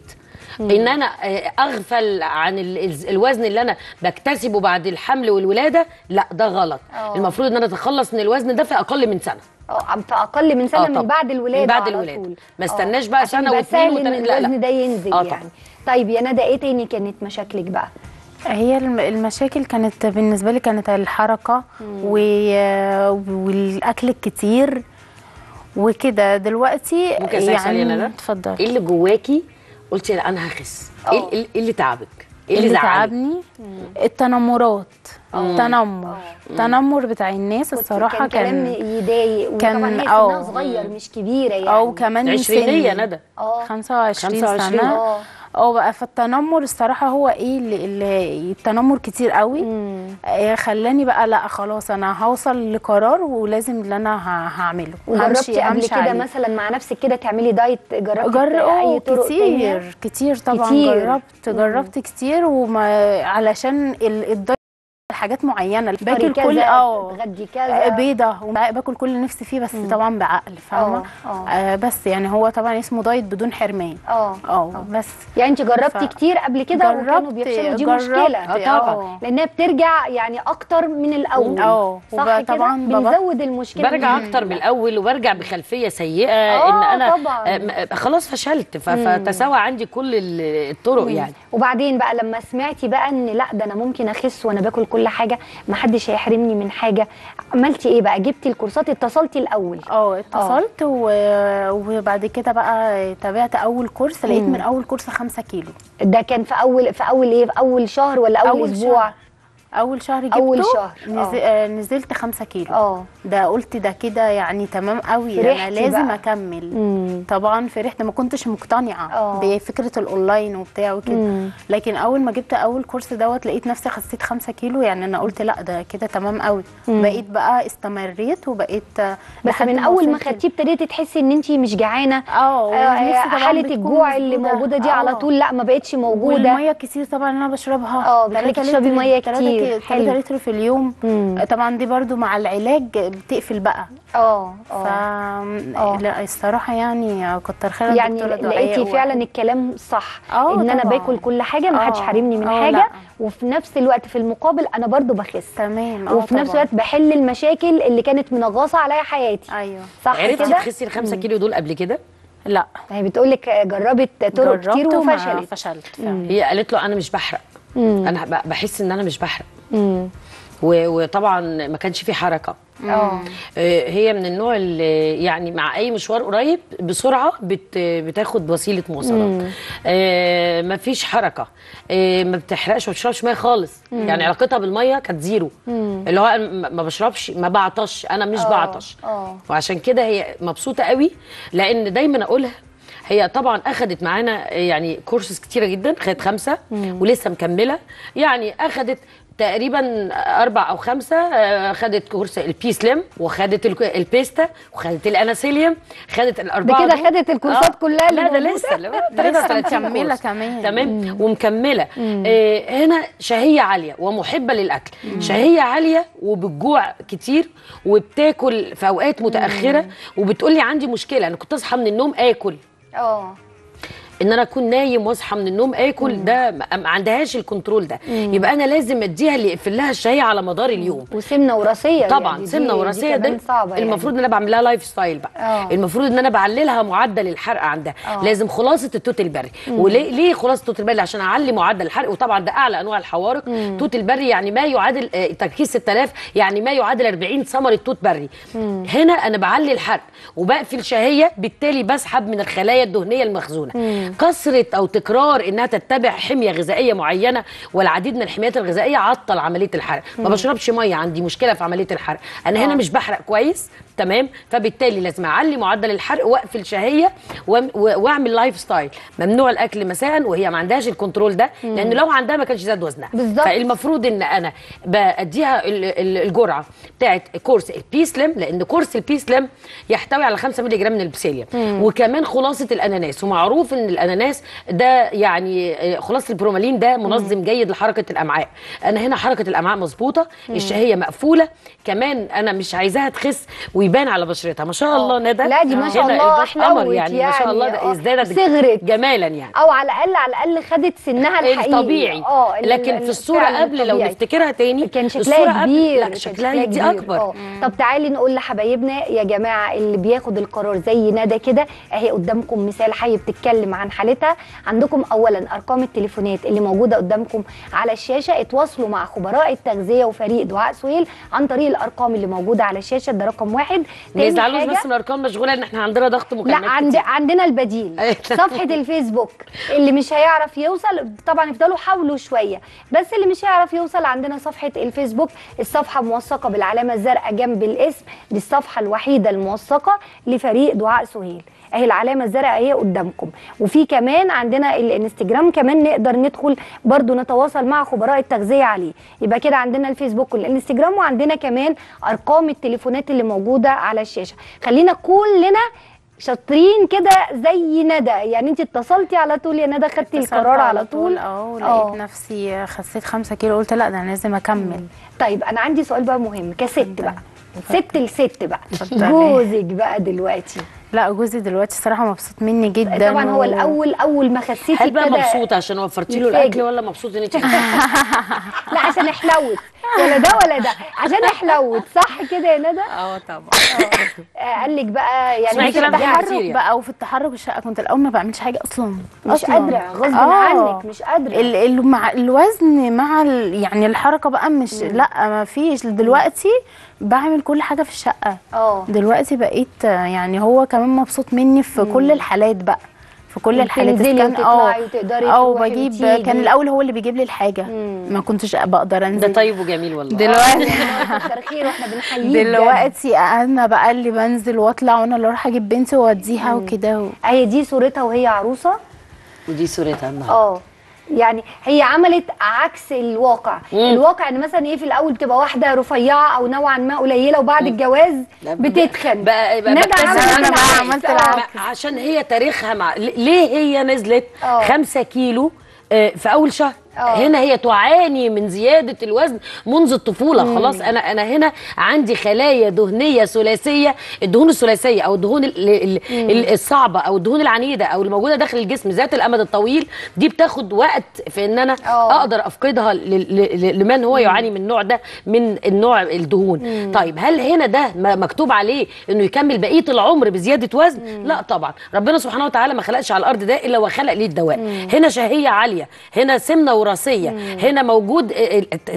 [SPEAKER 7] إن أنا آه، أغفل عن ال- ال- الوزن اللي أنا بكتسبه بعد الحمل والولادة لا ده غلط
[SPEAKER 6] آه.
[SPEAKER 7] المفروض إن أنا أتخلص من الوزن ده في أقل من سنة
[SPEAKER 6] آه في أقل من سنة
[SPEAKER 7] آه
[SPEAKER 6] من. بعد الولادة
[SPEAKER 7] من بعد.
[SPEAKER 6] طول.
[SPEAKER 7] ما. استناش بقى
[SPEAKER 6] سهل ان
[SPEAKER 7] وتلاتة. لا، لا.
[SPEAKER 6] الوزن ده ينزل
[SPEAKER 7] طبعاً.
[SPEAKER 6] يعني طيب يا ندى إيه تاني كانت مشاكلك بقى
[SPEAKER 8] هي الم- المشاكل كانت بالنسبة لي كانت الحركة و... والأكل الكتير وكده دلوقتي
[SPEAKER 7] ندى
[SPEAKER 8] اتفضل
[SPEAKER 7] إيه اللي جواكي قلتي لا أنا هخس.
[SPEAKER 6] إيه.
[SPEAKER 7] إيه- إيه اللي تعبك؟ إيه اللي,
[SPEAKER 8] اللي تعبني؟ التنمرات. تنمر. تنمر بتاع الناس الصراحة
[SPEAKER 6] كان كلام
[SPEAKER 8] كان
[SPEAKER 6] يضايق
[SPEAKER 8] كان- آه.
[SPEAKER 6] صغير مش كبيرة يعني.
[SPEAKER 8] أو كمان
[SPEAKER 7] عشرينية
[SPEAKER 8] سني.
[SPEAKER 7] ندى.
[SPEAKER 6] آه.
[SPEAKER 8] 25
[SPEAKER 7] 25
[SPEAKER 8] سنة.
[SPEAKER 6] آه.
[SPEAKER 8] آه بقى فالتنمر الصراحة هو إيه اللي, اللي التنمر كتير قوي. آه، خلاني بقى لأ خلاص أنا هوصل لقرار ولازم اللي أنا هعمله.
[SPEAKER 6] وجربتي قبل كده. مثلا مع نفسك كده تعملي diet؟ جربتي
[SPEAKER 8] جر
[SPEAKER 6] أي
[SPEAKER 8] آه
[SPEAKER 6] طرق تانية؟
[SPEAKER 8] كتير كتير طبعا
[SPEAKER 6] كتير.
[SPEAKER 8] جربت جربت كتير. وما علشان ال- ال diet حاجات معينة. باكل
[SPEAKER 6] كذا،
[SPEAKER 8] كل
[SPEAKER 6] آه كذا.
[SPEAKER 8] بيضة وباكل كل اللي نفسي فيه بس طبعا بعقل فاهمة؟
[SPEAKER 6] آه، آه.
[SPEAKER 8] آه بس يعني هو طبعا اسمه diet بدون حرمان.
[SPEAKER 6] آه
[SPEAKER 8] آه بس.
[SPEAKER 6] يعني انت جربتي
[SPEAKER 8] ف-
[SPEAKER 6] كتير قبل كده وكانوا بيفشلوا؟ دي مشكلة.
[SPEAKER 8] آه طبعا.
[SPEAKER 6] لأنها بترجع يعني أكتر من الأول.
[SPEAKER 8] آه،
[SPEAKER 6] صح كده؟
[SPEAKER 8] طبعا
[SPEAKER 6] بنزود المشكلة.
[SPEAKER 7] برجع. أكتر من الأول وبرجع بخلفية سيئة
[SPEAKER 6] آه،
[SPEAKER 7] ان أنا
[SPEAKER 6] طبعاً.
[SPEAKER 7] آه، خلاص فشلت فتساوى عندي كل ال- الطرق يعني.
[SPEAKER 6] وبعدين بقى لما سمعتي بقى إن لأ ده أنا ممكن أخس وأنا باكل كل حاجة ما حدش هيحرمني من حاجة. عملتي إيه بقى؟ جبتي الكورسات اتصلتي الأول.
[SPEAKER 8] آه اتصلت و... وبعد كده بقى تابعت أول course لقيت من أول course خمسة كيلو.
[SPEAKER 6] ده كان في أول في أول إيه؟ في أول شهر ولا أول,
[SPEAKER 8] أول
[SPEAKER 6] أسبوع؟
[SPEAKER 8] شهر. أول شهر جبته
[SPEAKER 6] أول شهر،
[SPEAKER 8] نزل... آه. نزلت خمسة كيلو
[SPEAKER 6] آه
[SPEAKER 8] ده قلت ده كده يعني تمام قوي
[SPEAKER 6] أنا
[SPEAKER 8] لازم
[SPEAKER 6] بقى.
[SPEAKER 8] أكمل
[SPEAKER 6] مم.
[SPEAKER 8] طبعا فرحت ما كنتش مقتنعة
[SPEAKER 6] آه.
[SPEAKER 8] بفكرة الأونلاين وبتاع وكده
[SPEAKER 6] مم.
[SPEAKER 8] لكن أول ما جبت أول course دوت لقيت نفسي خسيت خمسة كيلو يعني أنا قلت لأ ده كده تمام قوي بقيت بقى استمريت وبقيت آه،
[SPEAKER 6] بس من أول ما خدتيه ابتديتي تحسي إن انت مش جعانة
[SPEAKER 8] آه ونفسي
[SPEAKER 6] آه،
[SPEAKER 8] طبعاً حالة
[SPEAKER 6] الجوع اللي. موجودة دي على
[SPEAKER 8] آه.
[SPEAKER 6] طول لأ ما بقتش موجودة
[SPEAKER 8] والمية كتير طبعا أنا بشربها
[SPEAKER 6] آه، بتخليكي تشربي
[SPEAKER 8] تلاتة
[SPEAKER 6] كتير. كتير.
[SPEAKER 8] 3
[SPEAKER 6] حلو.
[SPEAKER 8] لتر في اليوم
[SPEAKER 6] مم.
[SPEAKER 8] طبعا دي برضو مع العلاج بتقفل بقى
[SPEAKER 6] آه
[SPEAKER 8] ف
[SPEAKER 6] آه
[SPEAKER 8] لا الصراحة يعني كتر خيرها
[SPEAKER 6] يعني لقيتي
[SPEAKER 8] و-
[SPEAKER 6] فعلا الكلام صح
[SPEAKER 8] آه
[SPEAKER 6] إن أنا
[SPEAKER 8] طبعاً.
[SPEAKER 6] باكل كل حاجة ما حدش
[SPEAKER 8] آه.
[SPEAKER 6] حارمني من
[SPEAKER 8] آه
[SPEAKER 6] حاجة
[SPEAKER 8] لا.
[SPEAKER 6] وفي نفس الوقت في المقابل أنا برضو بخس
[SPEAKER 8] تمام آه
[SPEAKER 6] وفي نفس. الوقت بحل المشاكل اللي كانت منغصة عليا حياتي
[SPEAKER 8] أيوه
[SPEAKER 6] صح
[SPEAKER 7] عرفتي
[SPEAKER 6] كده
[SPEAKER 7] تخسي الخمسة كيلو دول قبل كده
[SPEAKER 8] لا
[SPEAKER 6] هي بتقول لك جربت طرق كتير وفشلت
[SPEAKER 8] فشلت.
[SPEAKER 7] هي قالت له أنا مش بحرق
[SPEAKER 6] مم.
[SPEAKER 7] أنا ب- بحس إن أنا مش بحرق.
[SPEAKER 6] مم.
[SPEAKER 7] وطبعا ما كانش في حركة.
[SPEAKER 6] آه.
[SPEAKER 7] آه، هي من النوع اللي يعني مع أي مشوار قريب بسرعة بت بتاخد وسيلة مواصلات. آه مفيش حركة. آه ما بتحرقش ما بتشربش مية خالص. يعني علاقتها بالمية كانت زيرو. اللي هو ما ما بشربش ما بعطش. أنا مش
[SPEAKER 6] آه،
[SPEAKER 7] بعطش.
[SPEAKER 6] آه.
[SPEAKER 7] وعشان كده هي مبسوطة قوي لأن دايما أقولها هي طبعا اخذت معانا يعني كورسز كتيرة جدا خدت خمسة ولسه مكملة. يعني اخذت تقريبا أربع أو خمسة آه، خدت course ال Be Slim وخدت البيستا وخدت الاناسيليوم خدت
[SPEAKER 6] ده
[SPEAKER 7] الاربعه
[SPEAKER 6] كده
[SPEAKER 7] دول.
[SPEAKER 6] خدت الكورسات كلها اللي
[SPEAKER 7] لا ده؟ لسه
[SPEAKER 8] لسه
[SPEAKER 7] 33
[SPEAKER 8] مكملة
[SPEAKER 7] course.
[SPEAKER 8] كمان.
[SPEAKER 7] تمام؟ ومكملة. آه هنا شهية عالية ومحبة للأكل. شهية عالية وبتجوع كتير وبتاكل في أوقات متأخرة وبتقولي عندي مشكلة أنا كنت أصحى من النوم آكل.
[SPEAKER 6] آه
[SPEAKER 7] ان أنا اكون نايم واصحى من النوم اكل ده ما عندهاش ال control ده. يبقى أنا لازم اديها اللي يقفل لها الشهية على مدار اليوم.
[SPEAKER 6] وسمنة وراثية
[SPEAKER 7] طبعا
[SPEAKER 6] يعني
[SPEAKER 7] سمنة
[SPEAKER 6] وراثية
[SPEAKER 7] ده
[SPEAKER 6] صعبة
[SPEAKER 7] المفروض ان أنا بعمل لها lifestyle بقى.
[SPEAKER 6] آه.
[SPEAKER 7] المفروض ان أنا بعلي لها معدل الحرق عندها.
[SPEAKER 6] آه.
[SPEAKER 7] لازم خلاصة التوت البري. وليه ليه خلاصة التوت البري؟ عشان اعلي معدل الحرق وطبعا ده اعلى انواع الحوارق. توت البري يعني ما يعادل آه، تركيز 6000 يعني ما يعادل 40 ثمرة توت بري. هنا أنا بعلي الحرق وبقفل شهية بالتالي بسحب من الخلايا الدهنية المخزونة. كثره أو تكرار إنها تتبع حمية غذائية معينة والعديد من الحميات الغذائية عطل عملية الحرق. ما بشربش مية عندي مشكلة في عملية الحرق. أنا هنا مش بحرق كويس تمام؟ فبالتالي لازم أعلي معدل الحرق وأقفل شهيه و- وأعمل lifestyle ممنوع الأكل مساء وهي ما عندهاش ال control ده لأن لو عندها ما كانش زاد وزنها.
[SPEAKER 6] بالظبط.
[SPEAKER 7] فالمفروض إن أنا بديها ال- ال- الجرعة بتاعت كورس البي سليم لأن كورس البي سليم يحتوي على 5 مللي جرام من البسيليوم وكمان خلاصة الأناناس. ومعروف إن الأناناس ده يعني آه، خلاصة البرومالين ده منظم جيد لحركة الأمعاء. أنا هنا حركة الأمعاء مظبوطة الشهية مقفولة. كمان أنا مش عايزاها تخس ويبان على بشرتها. ما شاء الله ندى.
[SPEAKER 6] لا، دي ما شاء الله
[SPEAKER 7] قمر
[SPEAKER 6] حلوت
[SPEAKER 7] يعني, ما شاء الله
[SPEAKER 6] يعني،
[SPEAKER 7] ده
[SPEAKER 6] آه،
[SPEAKER 7] إزدادت
[SPEAKER 6] صغرت.
[SPEAKER 7] جمالا يعني.
[SPEAKER 6] أو على الأقل على الأقل خدت سنها الحقيقي.
[SPEAKER 7] الطبيعي
[SPEAKER 6] آه
[SPEAKER 7] لكن في
[SPEAKER 6] الصورة
[SPEAKER 7] قبل لو. نفتكرها تاني
[SPEAKER 6] كان شكلها كبير
[SPEAKER 7] لا
[SPEAKER 6] كان
[SPEAKER 7] شكلها دي. أكبر.
[SPEAKER 6] آه. طب تعالي نقول لحبايبنا يا جماعة اللي بياخد القرار زي ندى كده أهي قدامكم مثال حي بتتكلم عن حالتها. عندكم اولا أرقام التليفونات اللي موجودة قدامكم على الشاشة. اتواصلوا مع خبراء التغذية وفريق دعاء سهيل عن طريق الأرقام اللي موجودة على الشاشة. ده رقم واحد.
[SPEAKER 7] ما يزعلوش
[SPEAKER 6] حاجة-
[SPEAKER 7] بس من الارقام مشغولة ان إحنا عندنا ضغط
[SPEAKER 6] لا
[SPEAKER 7] مكالمات
[SPEAKER 6] عند
[SPEAKER 7] كتير.
[SPEAKER 6] عندنا البديل. صفحة الفيسبوك اللي مش هيعرف يوصل طبعا افضلوا حاولوا شوية. بس اللي مش هيعرف يوصل عندنا صفحة الفيسبوك الصفحة موثقه بالعلامة الزرقاء جنب الاسم دي الصفحة الوحيدة الموثقة لفريق دعاء سهيل. اهي العلامة الزرقاء اهي قدامكم. وفي كمان عندنا الانستجرام كمان نقدر ندخل برضو نتواصل مع خبراء التغذية عليه. يبقى كده عندنا الفيسبوك والانستجرام وعندنا كمان أرقام التليفونات اللي موجودة على الشاشة. خلينا كلنا شاطرين كده زي ندى. يعني انت اتصلتي على طول يا ندى خدتي القرار على طول؟ آه.
[SPEAKER 8] لقيت نفسي خسيت خمسة كيلو قلت لا ده أنا لازم أكمل.
[SPEAKER 6] طيب أنا عندي سؤال بقى مهم. كست بقى. ست لست بقى. جوزك بقى دلوقتي.
[SPEAKER 8] لا جوزي دلوقتي الصراحه مبسوط مني جدا
[SPEAKER 6] طبعا هو
[SPEAKER 8] و-
[SPEAKER 6] الأول أول ما خسيتي
[SPEAKER 7] هل بقى مبسوط عشان وفرتي له. الأكل ولا مبسوط إن انت
[SPEAKER 6] لا عشان احلوت ولا ده ولا ده. عشان احلوت صح كده يا ندى.
[SPEAKER 8] آه طبعا.
[SPEAKER 6] آه، قال لك بقى يعني في التحرك
[SPEAKER 7] يعني.
[SPEAKER 8] بقى وفي التحرك الشقة كنت الأول ما بعملش حاجة أصلا.
[SPEAKER 6] مش. قادرة غصب
[SPEAKER 8] آه.
[SPEAKER 6] عنك مش قادرة.
[SPEAKER 8] ال ال مع الوزن مع ال يعني الحركة بقى مش لأ ما فيش. دلوقتي بعمل كل حاجة في الشقة.
[SPEAKER 6] آه.
[SPEAKER 8] دلوقتي بقيت يعني هو كمان مبسوط مني في كل الحالات بقى. في كل الحالات كان آه
[SPEAKER 6] تروحي
[SPEAKER 8] بجيب
[SPEAKER 6] وتيجي.
[SPEAKER 8] كان الأول هو اللي بيجيب لي الحاجة. ما كنتش بقدر
[SPEAKER 7] ده
[SPEAKER 8] أنزل.
[SPEAKER 7] طيب وجميل والله.
[SPEAKER 8] دلوقتي. دلوقتي أنا بقى اللي بنزل وأطلع وأنا اللي أروح أجيب بنتي وأوديها وكده و...
[SPEAKER 6] اهي دي صورتها وهي عروسة؟
[SPEAKER 7] ودي صورتها النهارده.
[SPEAKER 6] آه. يعني هي عملت عكس الواقع الواقع إن مثلا إيه في الأول بتبقى واحدة رفيعة أو نوعا ما قليلة وبعد الجواز
[SPEAKER 7] لا،
[SPEAKER 6] بتتخن
[SPEAKER 7] بقى بقى
[SPEAKER 6] ندى
[SPEAKER 7] بقى
[SPEAKER 6] عملت آه.
[SPEAKER 8] العكس.
[SPEAKER 7] عشان هي تاريخها مع ليه هي نزلت
[SPEAKER 6] آه.
[SPEAKER 7] خمسة كيلو آه، في أول شهر
[SPEAKER 6] آه.
[SPEAKER 7] هنا هي تعاني من زيادة الوزن منذ الطفولة. خلاص أنا أنا هنا عندي خلايا دهنية ثلاثية الدهون الثلاثية أو الدهون ال- ال- ال- الصعبة أو الدهون العنيدة أو الموجودة داخل الجسم ذات الأمد الطويل دي بتاخد وقت في إن أنا
[SPEAKER 6] آه.
[SPEAKER 7] أقدر أفقدها لمن هو يعاني من النوع ده من النوع الدهون. طيب هل هنا ده مكتوب عليه إنه يكمل بقية العمر بزيادة وزن؟ لا طبعا. ربنا سبحانه وتعالى ما خلقش على الأرض ده إلا وخلق ليه الدواء. هنا شهية عالية هنا سمنة وراثية. هنا موجود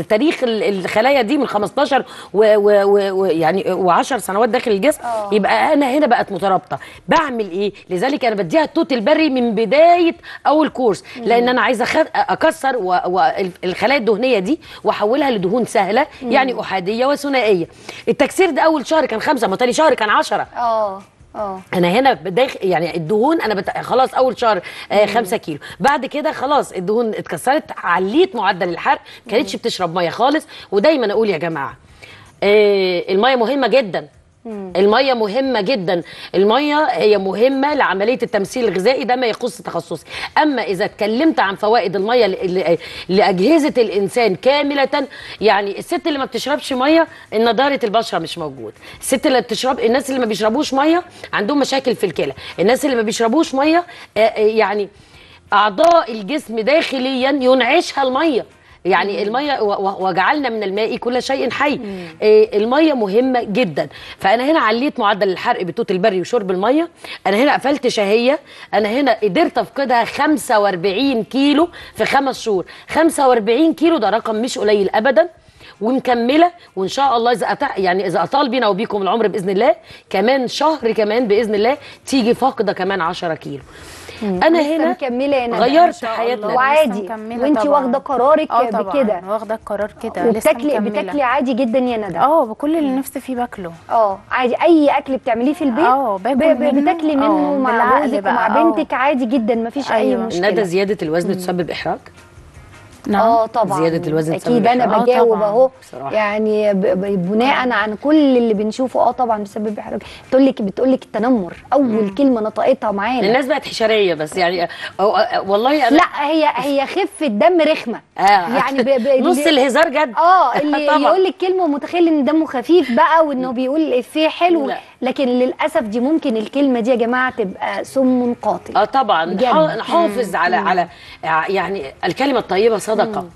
[SPEAKER 7] تاريخ ال- الخلايا دي من 15 ويعني و10 سنوات داخل الجسم.
[SPEAKER 6] آه.
[SPEAKER 7] يبقى أنا هنا بقت مترابطة. بعمل إيه؟ لذلك أنا بديها التوت البري من بداية أول كورس. لأن أنا عايزة أكسر و- و- الخلايا الدهنية دي وأحولها لدهون سهلة يعني أحادية وثنائية. التكسير ده أول شهر كان خمسة ما تاني شهر كان عشرة.
[SPEAKER 6] آه. آه.
[SPEAKER 7] أنا هنا بداخل يعني الدهون أنا بت... خلاص اول شهر آه خمسة كيلو. بعد كده خلاص الدهون اتكسرت عليت معدل الحرق ما كانتش بتشرب مية خالص ودايما أقول يا جماعة آه المية مهمة جدا. المية مهمة جدا. المية هي مهمة لعملية التمثيل الغذائي ده ما يخص تخصصي. أما إذا اتكلمت عن فوائد المية لأجهزة الإنسان كاملة يعني الست اللي ما بتشربش مية نضارة البشرة مش موجود. الست اللي بتشرب الناس اللي ما بيشربوش مية عندهم مشاكل في الكلى. الناس اللي ما بيشربوش مية يعني أعضاء الجسم داخليا ينعشها المية. يعني المية وجعلنا من الماء كل شيء حي. إيه المية مهمة جدا. فأنا هنا عليت معدل الحرق بتوت البري وشرب المية. أنا هنا قفلت شهية. أنا هنا قدرت أفقدها 45 كيلو في خمس شهور. 45 كيلو ده رقم مش قليل ابدا. ومكمله وإن شاء الله إذا أتع... يعني إذا اطال بينا وبيكم العمر بإذن الله كمان شهر كمان بإذن الله تيجي فاقدة كمان 10 كيلو.
[SPEAKER 6] أنا
[SPEAKER 7] هنا
[SPEAKER 6] مكملة.
[SPEAKER 7] غيرت حياتنا.
[SPEAKER 6] وعادي. وانت. واخدة قرارك
[SPEAKER 8] آه طبعا.
[SPEAKER 6] بكده.
[SPEAKER 8] واخدة القرار كده. لسه
[SPEAKER 6] وبتاكلي
[SPEAKER 8] مكملة.
[SPEAKER 6] بتاكلي عادي جدا يا ندى.
[SPEAKER 8] آه بكل اللي نفسي فيه باكله.
[SPEAKER 6] آه. عادي. أي أكل بتعمليه في البيت آه،
[SPEAKER 8] منه.
[SPEAKER 6] بتاكلي منه
[SPEAKER 8] آه،
[SPEAKER 6] مع جوزك
[SPEAKER 8] آه.
[SPEAKER 6] بنتك عادي جدا. مفيش أي
[SPEAKER 8] أيوة.
[SPEAKER 6] مشكلة.
[SPEAKER 7] ندى زيادة الوزن تسبب إحراج؟
[SPEAKER 8] نعم.
[SPEAKER 6] آه طبعا.
[SPEAKER 7] زيادة الوزن
[SPEAKER 6] أكيد
[SPEAKER 7] أنا.
[SPEAKER 8] آه
[SPEAKER 6] بجاوب
[SPEAKER 8] طبعاً.
[SPEAKER 7] أهو.
[SPEAKER 6] يعني بناء عن كل اللي بنشوفه آه طبعا بسبب احراج بتقول لك بتقول لك التنمر. أول كلمة نطقتها معانا.
[SPEAKER 7] الناس بقت حشرية بس يعني أو أو والله أنا
[SPEAKER 6] لا هي هي خفة دم رخمة.
[SPEAKER 7] آه.
[SPEAKER 6] يعني ب... ب...
[SPEAKER 7] نص الهزار جد.
[SPEAKER 6] آه اللي
[SPEAKER 7] طبعاً.
[SPEAKER 6] يقول لك كلمة ومتخيل إن دمه خفيف بقى وإنه بيقول إفيه حلو.
[SPEAKER 7] لا.
[SPEAKER 6] لكن للأسف دي ممكن الكلمة دي يا جماعة تبقى سم قاتل.
[SPEAKER 7] آه طبعا. نحافظ على على يعني الكلمة الطيبة صدقة.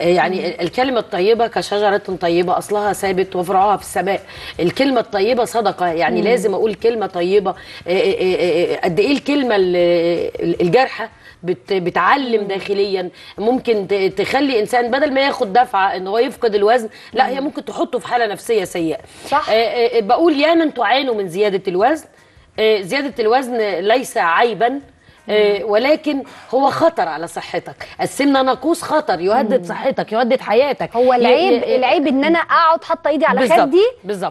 [SPEAKER 7] آه، يعني الكلمة الطيبة كشجرة طيبة أصلها ثابت وفرعها في السماء. الكلمة الطيبة صدقة يعني لازم أقول كلمة طيبة. آه، آه، قد إيه الكلمة ال- الجارحة بت بتعلم داخليا. ممكن تخلي إنسان بدل ما ياخد دفعة إن هو يفقد الوزن لا هي ممكن تحطه في حالة نفسية سيئة.
[SPEAKER 6] صح.
[SPEAKER 7] بقول يا من تعانوا من زيادة الوزن. زيادة الوزن ليس عيبا. ولكن هو خطر على صحتك. السمنة ناقوس خطر يهدد صحتك يهدد حياتك.
[SPEAKER 6] هو العيب العيب إن أنا أقعد حاطة إيدي على خدي.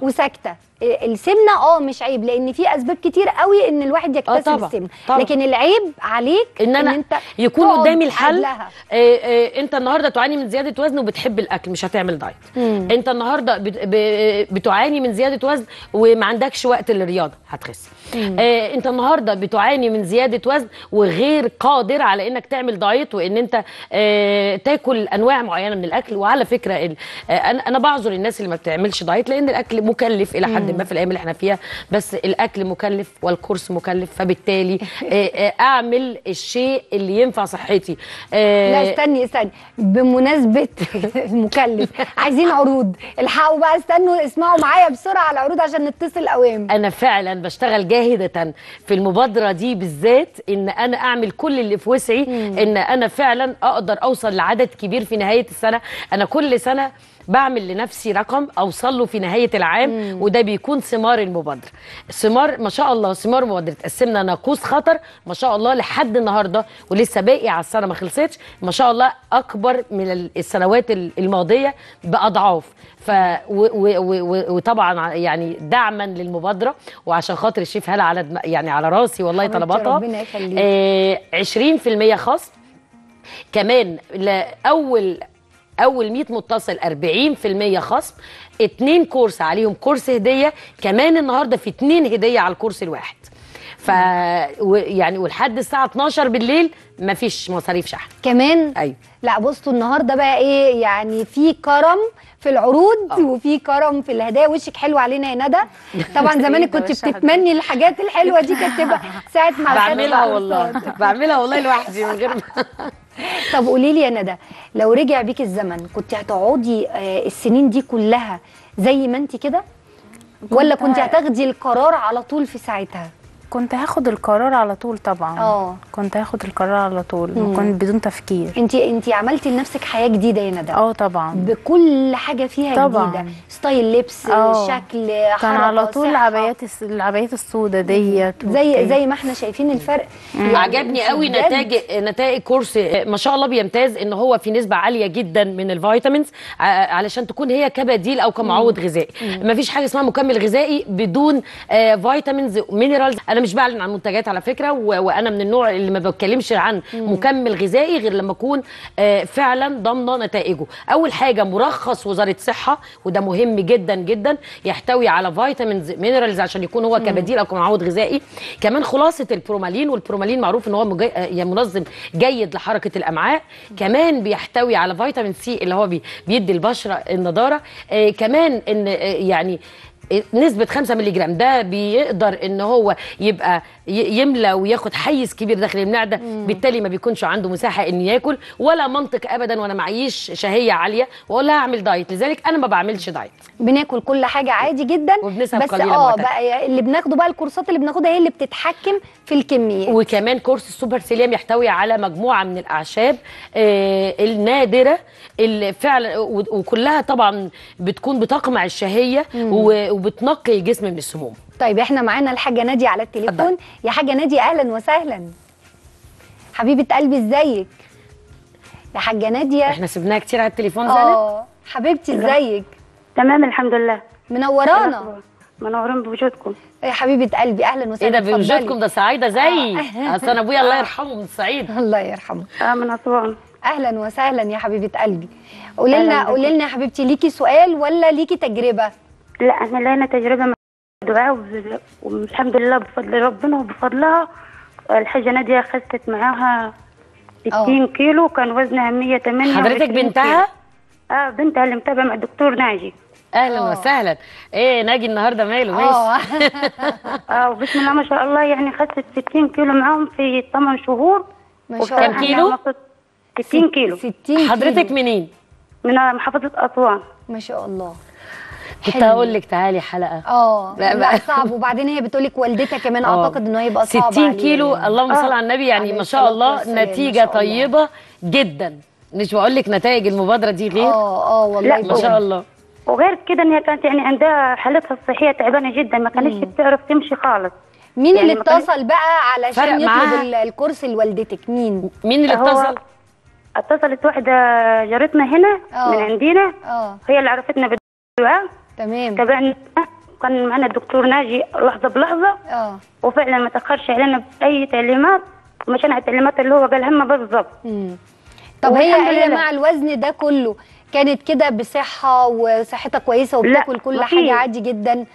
[SPEAKER 6] وساكتة. السمنة آه مش عيب لأن في أسباب كتير قوي إن الواحد يكتسب
[SPEAKER 7] طبعاً،
[SPEAKER 6] السمنة.
[SPEAKER 7] طبعاً.
[SPEAKER 6] لكن العيب عليك
[SPEAKER 7] إن أنا
[SPEAKER 6] أنت
[SPEAKER 7] يكون قدامي الحل. آه آه أنت النهارده تعاني من زيادة وزن وبتحب الأكل مش هتعمل دايت. أنت النهارده ب- بتعاني من زيادة وزن وما عندكش وقت للرياضة هتخس. آه أنت النهارده بتعاني من زيادة وزن وغير قادر على إنك تعمل دايت وإن أنت آه تاكل أنواع معينة من الأكل. وعلى فكرة آه أنا أنا بعذر الناس اللي ما بتعملش دايت لأن الأكل مكلف إلى حد ما في الأيام اللي إحنا فيها بس الأكل مكلف والكورس مكلف فبالتالي آه آه أعمل الشيء اللي ينفع صحتي. آه
[SPEAKER 6] لا استني استني. بمناسبة المكلف عايزين عروض. الحقوا بقى استنوا اسمعوا معايا بسرعة على العروض عشان نتصل قوام
[SPEAKER 7] أنا فعلا بشتغل جاهدة في المبادرة دي بالذات إن أنا أعمل كل اللي في وسعي إن أنا فعلا أقدر أوصل لعدد كبير في نهاية السنة. أنا كل سنة بعمل لنفسي رقم أوصل له في نهاية العام وده بيكون ثمار المبادرة. ثمار ما شاء الله ثمار مبادرة. السمنه ناقوس خطر ما شاء الله لحد النهارده ولسه باقي على السنة ما خلصتش. ما شاء الله أكبر من ال- السنوات ال- الماضية بأضعاف. ف و و و وطبعا يعني دعما للمبادرة. وعشان خاطر الشيف هلا على دم يعني على راسي والله طلباتها.
[SPEAKER 6] ربنا يخليك.
[SPEAKER 7] آه 20% خصم. كمان لاول أول 100 متصل 40% خصم اتنين كورس عليهم كورس هدية كمان النهارده في اتنين هدية على الكورس الواحد. ف يعني ولحد الساعة 12 بالليل مفيش مصاريف شحن.
[SPEAKER 6] كمان؟
[SPEAKER 7] أيوه.
[SPEAKER 6] لا بصوا النهارده بقى إيه يعني في كرم في العروض وفي كرم في الهدايا. وشك حلو علينا يا ندى. طبعا زمان
[SPEAKER 8] ده
[SPEAKER 6] كنت بتتمني الحاجات الحلوة دي كانت تبقى ساعة ما
[SPEAKER 7] بعملها والله. بعملها والله لوحدي من غير ما
[SPEAKER 6] طب قولي لي يا ندى لو رجع بيك الزمن كنت هتقعدي آه، السنين دي كلها زي ما انت كده؟ ولا كنت هتاخدي القرار على طول في ساعتها؟
[SPEAKER 8] كنت هاخد القرار على طول طبعا.
[SPEAKER 6] آه.
[SPEAKER 8] كنت هاخد القرار على طول كنت بدون تفكير.
[SPEAKER 6] انت انت عملتي لنفسك حياة جديدة يا ندى.
[SPEAKER 8] آه طبعا.
[SPEAKER 6] بكل حاجة فيها
[SPEAKER 8] طبعا.
[SPEAKER 6] جديدة. style لبس
[SPEAKER 8] آه.
[SPEAKER 6] شكل
[SPEAKER 8] كان
[SPEAKER 6] حركة،
[SPEAKER 8] على طول. العبايات العبايات السوداء ديت
[SPEAKER 6] زي. زي ما إحنا شايفين الفرق. يعني
[SPEAKER 7] عجبني قوي. نتائج نتائج كورس ما شاء الله بيمتاز إن هو في نسبة عالية جدا من ال vitamins ع- علشان تكون هي كبديل أو كمعوض غذائي. ما فيش حاجة اسمها مكمل غذائي بدون آه، vitamins minerals أنا مش بعلن عن منتجات على فكرة و- وأنا من النوع اللي ما بتكلمش عن مكمل غذائي غير لما أكون آه، فعلا ضامنة نتائجه. أول حاجة مرخص وزارة صحه وده مهم جدا جدا يحتوي على vitamins minerals عشان يكون هو كبديل أو كمعوض غذائي. كمان خلاصة البرومالين والبرومالين معروف إن هو مجي... يعني منظم جيد لحركة الأمعاء. كمان بيحتوي على فيتامين سي اللي هو بي... بيدي البشرة النضارة. آه كمان إن آه يعني نسبة 5 مللي جرام. ده بيقدر إن هو يبقى يملى وياخد حيز كبير داخل المعدة. بالتالي ما بيكونش عنده مساحة إن ياكل ولا منطق ابدا وأنا معيش شهية عالية وأقول لها أعمل diet. لذلك أنا ما بعملش diet.
[SPEAKER 6] بناكل كل حاجة عادي جدا
[SPEAKER 7] وبنسب
[SPEAKER 6] بس
[SPEAKER 7] آه.
[SPEAKER 6] بقى اللي بناخده بقى الكورسات اللي بناخدها هي اللي بتتحكم في الكميات
[SPEAKER 7] وكمان كورس السوبر سليم يحتوي على مجموعة من الأعشاب آه، النادرة اللي فعلا وكلها طبعا بتكون بتقمع الشهية. و- وبتنقي الجسم من السموم.
[SPEAKER 6] طيب إحنا معانا الحاجة ناديه على التليفون. يا حاجة ناديه أهلا وسهلا. حبيبة قلبي إزيك؟ يا حاجة ناديه
[SPEAKER 7] إحنا سبناها كتير على التليفون زانت
[SPEAKER 6] آه حبيبتي إزيك؟
[SPEAKER 9] تمام الحمد لله.
[SPEAKER 6] منورانا
[SPEAKER 9] منورين بوجودكم.
[SPEAKER 6] يا حبيبة قلبي أهلا
[SPEAKER 7] إيه
[SPEAKER 6] وسهلا
[SPEAKER 7] ده
[SPEAKER 6] اتفضلي.
[SPEAKER 7] بوجودكم ده سعيدة زيي.
[SPEAKER 6] آه.
[SPEAKER 7] أصل أنا أبويا الله يرحمه من الصعيد
[SPEAKER 6] الله يرحمه.
[SPEAKER 9] آه من أسوان.
[SPEAKER 6] أهلا وسهلا يا حبيبة قلبي. قولي لنا قولي لنا يا حبيبتي ليكي سؤال ولا ليكي تجربة؟
[SPEAKER 9] لا إحنا لنا تجربة مع دعاء وب- والحمد لله بفضل ربنا وبفضلها. الحاجة نادية خست معاها 60 كيلو كان وزنها 108
[SPEAKER 7] حضرتك بنتها؟
[SPEAKER 9] آه بنتها اللي متابعة مع الدكتور ناجي.
[SPEAKER 7] أهلا
[SPEAKER 6] آه.
[SPEAKER 7] وسهلا. إيه ناجي النهارده ماله؟ ماشي.
[SPEAKER 9] آه وبسم الله ما شاء الله يعني خست 60 كيلو معاهم في 8 شهور.
[SPEAKER 6] ما شاء الله.
[SPEAKER 7] كم كيلو؟
[SPEAKER 9] أنا مبسوط- 60 كيلو
[SPEAKER 6] 60 كيلو.
[SPEAKER 7] حضرتك منين؟
[SPEAKER 9] من محافظة أسوان.
[SPEAKER 6] ما شاء الله.
[SPEAKER 7] كنت. هقول لك تعالي حلقة.
[SPEAKER 6] آه
[SPEAKER 7] لا.
[SPEAKER 6] صعب. وبعدين هي بتقول لك والدتها كمان
[SPEAKER 7] آه.
[SPEAKER 6] أعتقد إنه هيبقى صعب
[SPEAKER 7] 60
[SPEAKER 6] عليها.
[SPEAKER 7] كيلو.
[SPEAKER 6] يعني.
[SPEAKER 7] اللهم صل على النبي. يعني ما شاء الله نتيجة
[SPEAKER 6] شاء الله.
[SPEAKER 7] طيبة جدا. مش بقول لك نتائج المبادرة دي غير؟
[SPEAKER 6] آه آه والله
[SPEAKER 9] لا،
[SPEAKER 7] ما شاء الله.
[SPEAKER 9] وغير كده إن هي كانت يعني عندها حالتها الصحية تعبانة جدا ما كانتش بتعرف تمشي خالص.
[SPEAKER 6] مين
[SPEAKER 9] يعني
[SPEAKER 6] اللي اتصل بقى
[SPEAKER 7] فرق
[SPEAKER 6] علشان يطلب
[SPEAKER 7] معاها؟
[SPEAKER 6] ال- الكورس لوالدتك؟ مين؟
[SPEAKER 7] مين اللي
[SPEAKER 9] هو
[SPEAKER 7] اتصل؟
[SPEAKER 9] اتصلت واحدة جارتنا هنا
[SPEAKER 6] آه.
[SPEAKER 9] من عندنا.
[SPEAKER 6] آه.
[SPEAKER 9] هي اللي عرفتنا بالدعاء.
[SPEAKER 6] تمام
[SPEAKER 9] تابعنا كان معنا الدكتور ناجي لحظة بلحظة
[SPEAKER 6] آه
[SPEAKER 9] وفعلا ما تأخرش علينا بأي تعليمات ومشينا على التعليمات اللي هو قالها لنا بالظبط.
[SPEAKER 6] طب هي هي. مع الوزن ده كله كانت كده بصحة وصحتها كويسة وبتاكل كل. حاجة عادي جدا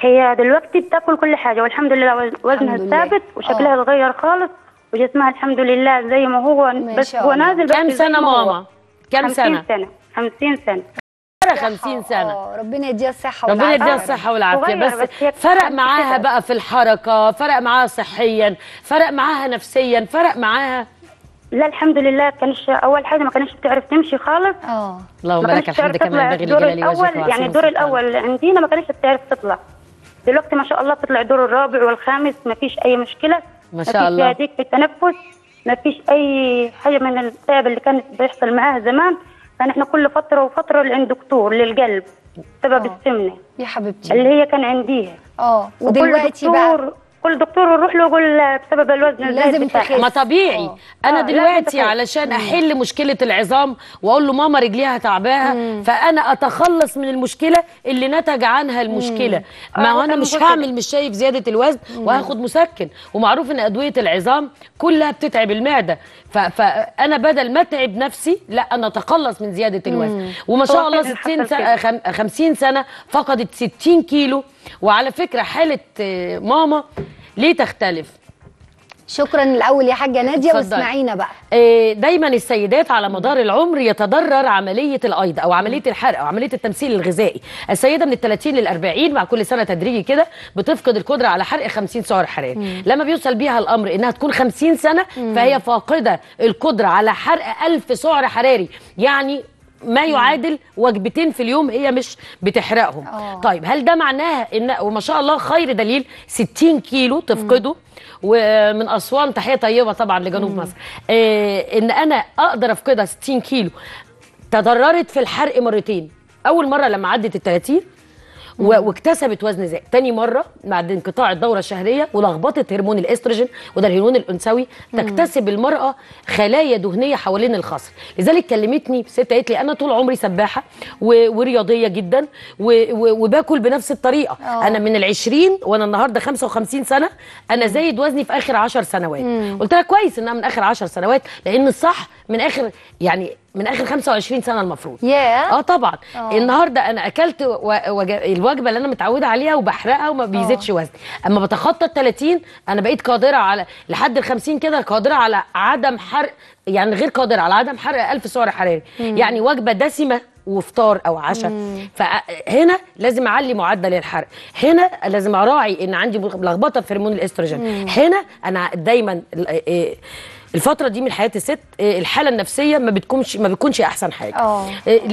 [SPEAKER 9] هي دلوقتي بتاكل كل حاجة والحمد لله وز- وزنها
[SPEAKER 6] الحمد لله.
[SPEAKER 9] ثابت وشكلها
[SPEAKER 6] آه.
[SPEAKER 9] اتغير خالص وجسمها الحمد لله زي ما هو بس هو. نازل بس
[SPEAKER 7] كم
[SPEAKER 9] سنة.
[SPEAKER 7] ماما كم
[SPEAKER 9] 50
[SPEAKER 7] سنة
[SPEAKER 9] سنة 50 سنة
[SPEAKER 7] فرق 50 سنة.
[SPEAKER 6] آه ربنا يديها الصحة
[SPEAKER 7] ربنا
[SPEAKER 6] والعافية.
[SPEAKER 7] يديها الصحة والعافية.
[SPEAKER 9] صغيرة
[SPEAKER 7] بس
[SPEAKER 9] بس
[SPEAKER 7] فرق معاها. بقى في الحركة فرق معاها صحيا فرق معاها نفسيا فرق معاها
[SPEAKER 9] لا الحمد لله. كانش أول حاجة ما كانتش بتعرف تمشي خالص.
[SPEAKER 6] آه.
[SPEAKER 7] اللهم لك الحمد
[SPEAKER 9] بتعرف
[SPEAKER 7] كما
[SPEAKER 9] تطلع
[SPEAKER 7] ينبغي
[SPEAKER 9] الدور
[SPEAKER 7] الأول
[SPEAKER 9] يعني الدور. الأول عندنا ما كانتش بتعرف تطلع. دلوقتي ما شاء الله بتطلع الدور الرابع والخامس ما فيش أي مشكلة.
[SPEAKER 7] ما شاء
[SPEAKER 9] فيش
[SPEAKER 7] الله.
[SPEAKER 9] في التنفس. ما فيش أي حاجة من التعب اللي كانت بيحصل معاها زمان. كان إحنا كل فترة وفترة لعند دكتور للقلب بسبب
[SPEAKER 6] آه.
[SPEAKER 9] السمنة.
[SPEAKER 6] يا
[SPEAKER 9] اللي
[SPEAKER 6] حبيبتي
[SPEAKER 9] هي كان عنديها. آه.
[SPEAKER 6] ودلوقتي بقى
[SPEAKER 9] كل دكتور نروح له يقول بسبب الوزن
[SPEAKER 6] لازم. تخس.
[SPEAKER 7] ما طبيعي.
[SPEAKER 6] آه.
[SPEAKER 7] أنا
[SPEAKER 9] آه،
[SPEAKER 7] دلوقتي علشان أحل مشكلة العظام وأقول له ماما رجليها تعباها فأنا أتخلص من المشكلة اللي نتج عنها المشكلة. ما
[SPEAKER 9] آه،
[SPEAKER 7] هو
[SPEAKER 9] أنا
[SPEAKER 7] مش هعمل مش شايف زيادة الوزن وهاخد مسكن. ومعروف إن أدوية العظام كلها بتتعب المعدة. فأنا بدل ما أتعب نفسي لا أنا أتخلص من زيادة الوزن. وما شاء الله
[SPEAKER 9] فعلاً
[SPEAKER 7] 60
[SPEAKER 9] حصل
[SPEAKER 7] سنة
[SPEAKER 9] كده.
[SPEAKER 7] خم- 50 سنة فقدت 60 كيلو. وعلى فكرة حالة آه، ماما ليه تختلف؟
[SPEAKER 1] شكرا الأول يا حاجة
[SPEAKER 7] نادية.
[SPEAKER 1] واسمعينا بقى.
[SPEAKER 7] آه، دايما السيدات على مدار العمر يتضرر عملية الأيض أو عملية الحرق أو عملية التمثيل الغذائي. السيدة من ال 30 لل 40 مع كل سنة تدريجي كده بتفقد القدرة على حرق 50 سعر حراري. لما بيوصل بيها الأمر إنها تكون 50 سنة فهي فاقدة القدرة على حرق 1000 سعر حراري. يعني ما يعادل وجبتين في اليوم هي مش بتحرقهم.
[SPEAKER 1] آه.
[SPEAKER 7] طيب هل ده معناها إن وما شاء الله خير دليل 60 كيلو تفقده؟ ومن أسوان تحية طيبة طبعا لجنوب مصر. آه إن أنا أقدر أفقدها 60 كيلو تضررت في الحرق مرتين. أول مرة لما عدت ال 30 و- واكتسبت وزن زائد تاني مرة بعد انقطاع الدورة الشهرية ولخبطه هرمون الإستروجين وده الهرمون الأنثوي تكتسب المرأة خلايا دهنية حوالين الخصر لذلك كلمتني ست قالت لي أنا طول عمري سباحة و- ورياضية جدا وباكل بنفس الطريقة.
[SPEAKER 1] آه.
[SPEAKER 7] أنا من ال20 وأنا النهارده 55 سنة أنا زايد وزني في آخر 10 سنوات. قلت لها كويس إنها من آخر 10 سنوات لأن الصح من آخر يعني من آخر 25 سنة المفروض.
[SPEAKER 1] ياه.
[SPEAKER 7] آه طبعا.
[SPEAKER 1] آه.
[SPEAKER 7] النهارده أنا أكلت. الوجبة اللي أنا متعودة عليها وبحرقها وما بيزيدش وزني أما بتخطى ال 30 أنا بقيت قادرة على لحد ال 50 كده قادرة على عدم حرق يعني غير قادرة على عدم حرق 1000 سعر حراري يعني وجبة دسمة وفطار أو عشاء. فهنا لازم أعلي معدل الحرق. هنا لازم أراعي إن عندي لخبطه في هرمون الإستروجين. هنا أنا دايما إيه الفترة دي من حياة الست إيه الحالة النفسية ما بتكونش ما بتكونش أحسن حاجة.
[SPEAKER 1] آه.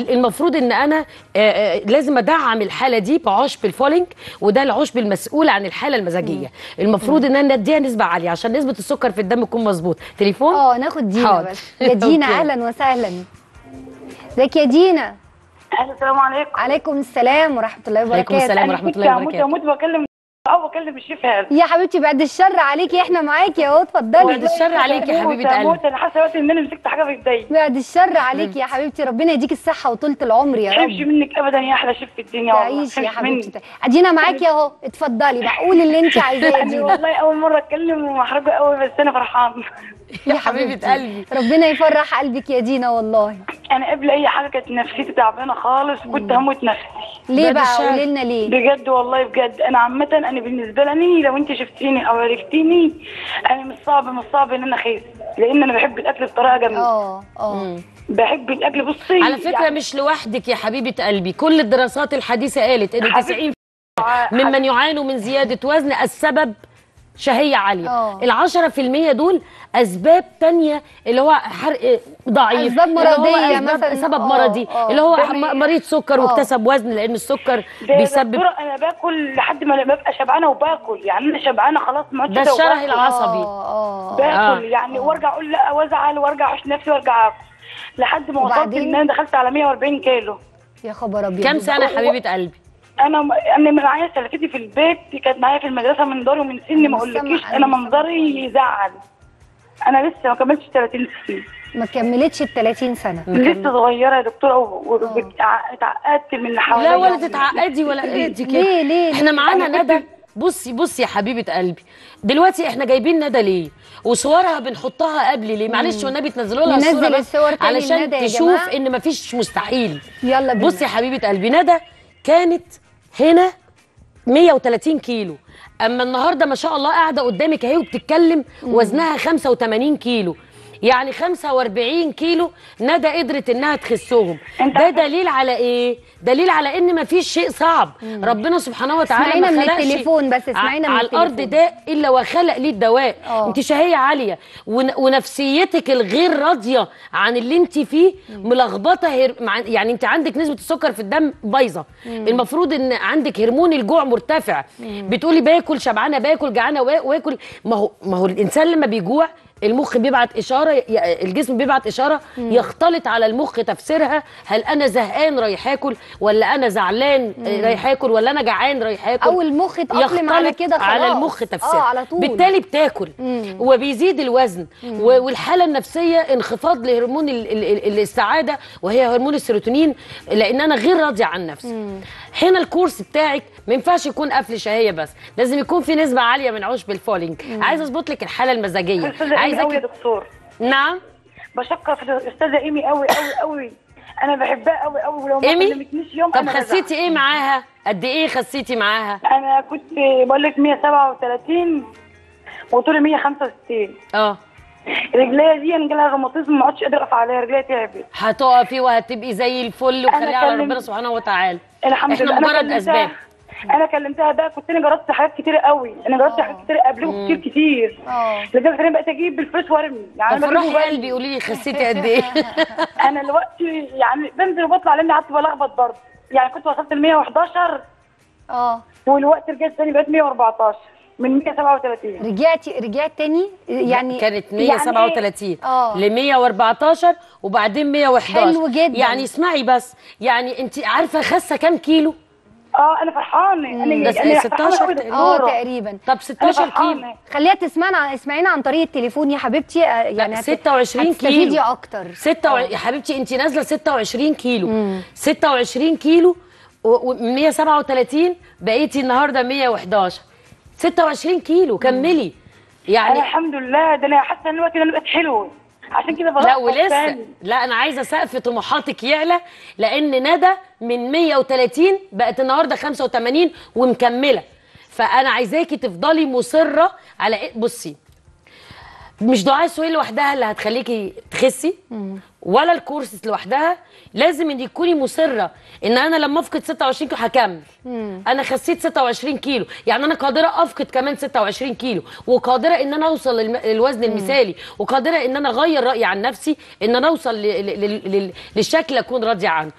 [SPEAKER 7] المفروض إن أنا آه، آه، لازم أدعم الحالة دي بعشب الفولينج وده العشب المسؤول عن الحالة المزاجية. المفروض إن أنا أديها نسبة عالية عشان نسبة السكر في الدم تكون مظبوط تليفون؟
[SPEAKER 1] آه ناخد دينا
[SPEAKER 7] حاضر.
[SPEAKER 1] بس. يا دينا. أهلا وسهلا. ازيك يا دينا؟
[SPEAKER 3] السلام عليكم.
[SPEAKER 1] عليكم السلام ورحمة الله
[SPEAKER 7] عليكم
[SPEAKER 1] وبركاته.
[SPEAKER 7] السلام
[SPEAKER 3] أنا
[SPEAKER 7] ورحمة
[SPEAKER 3] كنت
[SPEAKER 7] الله وبركاته.
[SPEAKER 3] بكلم أو بكلم الشيف هذا.
[SPEAKER 1] يا حبيبتي بعد الشر عليكي إحنا معاكي اهو اتفضلي.
[SPEAKER 7] بعد الشر عليكي يا حبيبة قلبي.
[SPEAKER 3] هموت أنا حاسة دلوقتي ان أنا مسكت حاجة في إيدي.
[SPEAKER 1] بعد الشر عليكي يا حبيبتي ربنا يديك الصحة وطولة العمر يا
[SPEAKER 3] ما تحبش
[SPEAKER 1] رب
[SPEAKER 3] منك ابدا يا أحلى شيف في الدنيا والله
[SPEAKER 1] تعيشي يا
[SPEAKER 3] ما تحبش منك.
[SPEAKER 1] حبيبتي أدينا معاكي اهو اتفضلي بقى قولي اللي انت عايزاه
[SPEAKER 3] يعني والله أول مرة أتكلم ومحرجة قوي بس أنا فرحان.
[SPEAKER 1] يا حبيبتي.
[SPEAKER 7] قلبي.
[SPEAKER 1] ربنا يفرح قلبك يا دينا والله.
[SPEAKER 3] أنا قبل أي حاجة كانت نفسيتي تعبانة خالص كنت هموت نفسي.
[SPEAKER 1] ليه بقى. قولي لنا ليه.
[SPEAKER 3] بجد والله بجد. أنا عامة أنا بالنسبة لي لو أنت شفتيني أو عرفتيني أنا مش صعب مش صعب إن أنا اخس لأن أنا بحب الأكل بطريقة جميلة.
[SPEAKER 1] آه آه.
[SPEAKER 3] بحب الأكل. بصي
[SPEAKER 7] على فكرة
[SPEAKER 3] يعني
[SPEAKER 7] مش لوحدك يا حبيبة قلبي. كل الدراسات الحديثة قالت إن 90 ممن يعانوا من زيادة وزن السبب شهية
[SPEAKER 1] عالية.
[SPEAKER 7] ال 10% دول أسباب تانية اللي هو حرق ضعيف
[SPEAKER 1] أسباب
[SPEAKER 7] اللي هو
[SPEAKER 1] مرضية
[SPEAKER 7] أسباب
[SPEAKER 1] مثلاً.
[SPEAKER 7] سبب مرضي. اللي هو مريض سكر
[SPEAKER 1] آه.
[SPEAKER 7] واكتسب وزن لأن السكر بيسبب
[SPEAKER 3] دكتورة أنا باكل لحد ما ببقى شبعانة وباكل يعني أنا شبعانة خلاص ما عدتش
[SPEAKER 7] ده الشره. العصبي
[SPEAKER 1] آه
[SPEAKER 3] باكل
[SPEAKER 7] آه.
[SPEAKER 3] يعني وارجع أقول لا وأزعل وأرجع أحش نفسي وأرجع آكل لحد ما وصلت؟ إن أنا دخلت على 140 كيلو
[SPEAKER 1] يا خبر أبيض
[SPEAKER 7] كام سنة يا حبيبة قلبي
[SPEAKER 3] أنا أنا معايا سلفتي في البيت كانت معايا في المدرسة من داري ومن سني ما أقولكيش
[SPEAKER 1] أنا
[SPEAKER 3] منظري يزعل. أنا لسه ما كملتش 30 سنة.
[SPEAKER 1] ما كملتش ال 30 سنة.
[SPEAKER 3] لسه صغيرة يا دكتورة واتعقدت من اللي حواليا.
[SPEAKER 7] لا ولا تتعقدي ولا ايدي كده.
[SPEAKER 1] ليه ليه؟
[SPEAKER 7] إحنا معانا ندى. بصي بصي يا حبيبة قلبي. دلوقتي إحنا جايبين ندى ليه؟ وصورها بنحطها قبل ليه؟ معلش والنبي تنزلوا لها الصورة بس
[SPEAKER 1] الصور
[SPEAKER 7] علشان تشوف. إن مفيش مستحيل.
[SPEAKER 1] يلا بينا.
[SPEAKER 7] بصي يا حبيبة قلبي ندى كانت هنا 130 كيلو. أما النهارده ما شاء الله قاعدة قدامك أهي وبتتكلم وزنها 85 كيلو. يعني 45 كيلو ندى قدرت إنها تخسهم. ده دليل على إيه؟ دليل على إن ما فيش شيء صعب. ربنا سبحانه وتعالى ما
[SPEAKER 1] من التليفون بس، اسمعينا من
[SPEAKER 7] على الأرض
[SPEAKER 1] التليفون.
[SPEAKER 7] ده إلا وخلق ليه الدواء.
[SPEAKER 1] آه.
[SPEAKER 7] أنت شهية عالية. ون- ونفسيتك الغير راضية عن اللي أنت فيه ملخبطة. مع... يعني أنت عندك نسبة السكر في الدم بايظة. المفروض إن عندك هرمون الجوع مرتفع. بتقولي باكل شبعانة باكل جعانة وا- واكل. ما هو ما هو الإنسان لما بيجوع المخ بيبعت إشارة الجسم بيبعت إشارة يختلط على المخ تفسيرها هل أنا زهقان رايح آكل ولا أنا زعلان آه، رايح آكل ولا أنا جعان رايح آكل؟
[SPEAKER 1] أو المخ اتاقلم على
[SPEAKER 7] يختلط
[SPEAKER 1] كده خلاص.
[SPEAKER 7] على المخ تفسير
[SPEAKER 1] آه على طول.
[SPEAKER 7] بالتالي بتاكل. وبيزيد الوزن. و- والحالة النفسية انخفاض لهرمون ال- ال- ال- السعادة وهي هرمون السيروتونين لأن أنا غير راضية عن نفسي. هنا الكورس بتاعك ما ينفعش يكون قفل شهية بس. لازم يكون في نسبة عالية من عشب الفولينج عايزه أظبط لك الحالة
[SPEAKER 3] المزاجية. ايمي قوي يا
[SPEAKER 7] عايزه
[SPEAKER 3] دكتور.
[SPEAKER 7] نعم؟
[SPEAKER 3] بشكر في الاستاذه ايمي قوي قوي قوي أنا بحبها قوي قوي ولو ما كلمتنيش يوم
[SPEAKER 7] طب. خسيتي إيه معاها؟ قد إيه خسيتي معاها؟
[SPEAKER 3] أنا كنت بقول لك 137 وطولي 165
[SPEAKER 7] آه.
[SPEAKER 3] رجليا دي جالها روماتيزم ما عدتش قادرة اقف عليها رجليا تعبت.
[SPEAKER 7] هتقفي وهتبقي زي الفل وخليها على ربنا سبحانه وتعالى.
[SPEAKER 3] الحمد
[SPEAKER 7] إحنا
[SPEAKER 3] لله. أنا
[SPEAKER 7] مجرد أسباب.
[SPEAKER 3] أنا كلمتها بقى كنت أنا جربت حاجات كتير قوي. أنا جربت حاجات كتير قبله كتير كتير.
[SPEAKER 6] آه.
[SPEAKER 3] لدرجة إن أنا بقيت أجيب بالفلوس وأرمي. يعني
[SPEAKER 7] طب أنا
[SPEAKER 3] بجيبه
[SPEAKER 7] قلبي قولي لي خسيتي قد إيه؟
[SPEAKER 3] أنا دلوقتي يعني بنزل وبطلع لأني قعدت بلخبط برضه. يعني كنت وصلت ل 111
[SPEAKER 6] آه.
[SPEAKER 3] والوقت رجعت تاني بقيت 114 من 137
[SPEAKER 6] رجعتي رجعت تاني؟ يعني
[SPEAKER 7] كانت
[SPEAKER 3] يعني
[SPEAKER 7] 137
[SPEAKER 6] آه.
[SPEAKER 7] ل 114 وبعدين 111
[SPEAKER 6] حلو جدا.
[SPEAKER 7] يعني اسمعي بس يعني انت عارفة خاسة كام كيلو؟
[SPEAKER 3] آه أنا فرحانة. أنا
[SPEAKER 7] بس
[SPEAKER 3] أنا
[SPEAKER 7] 16
[SPEAKER 3] فرحانه قوي
[SPEAKER 7] تقريبا.
[SPEAKER 3] آه.
[SPEAKER 6] تقريبا.
[SPEAKER 7] طب
[SPEAKER 3] أنا
[SPEAKER 7] 16 كيلو
[SPEAKER 6] خليها تسمعنا اسمعينا عن طريق التليفون يا حبيبتي آه، يعني هت-
[SPEAKER 7] 26
[SPEAKER 6] هتستفيدي
[SPEAKER 7] كيلو.
[SPEAKER 6] أكتر.
[SPEAKER 7] ستة و... يا حبيبتي انت نازلة 26 كيلو. 26 كيلو ومن 137 بقيتي النهارده 111 26 كيلو كملي. يعني
[SPEAKER 3] الحمد لله ده أنا حاسة ان الوقت ده أنا بقيت حلوة عشان كده
[SPEAKER 7] لا ولسه. لا أنا عايزة سقف طموحاتك يعلى لأن ندى من 130 بقت النهارده 85 ومكملة فأنا عايزاكي تفضلي مصرة على إيه؟ بصي مش دعاء سهيل لوحدها اللي هتخليكي تخسي ولا الكورس لوحدها. لازم إن تكوني مصرة إن أنا لما أفقد 26 كيلو هكمل. أنا خسيت 26 كيلو. يعني أنا قادرة أفقد كمان 26 كيلو. وقادرة إن أنا أوصل للوزن المثالي. وقادرة إن أنا أغير رأيي عن نفسي إن أنا أوصل للشكل أكون راضية عنه.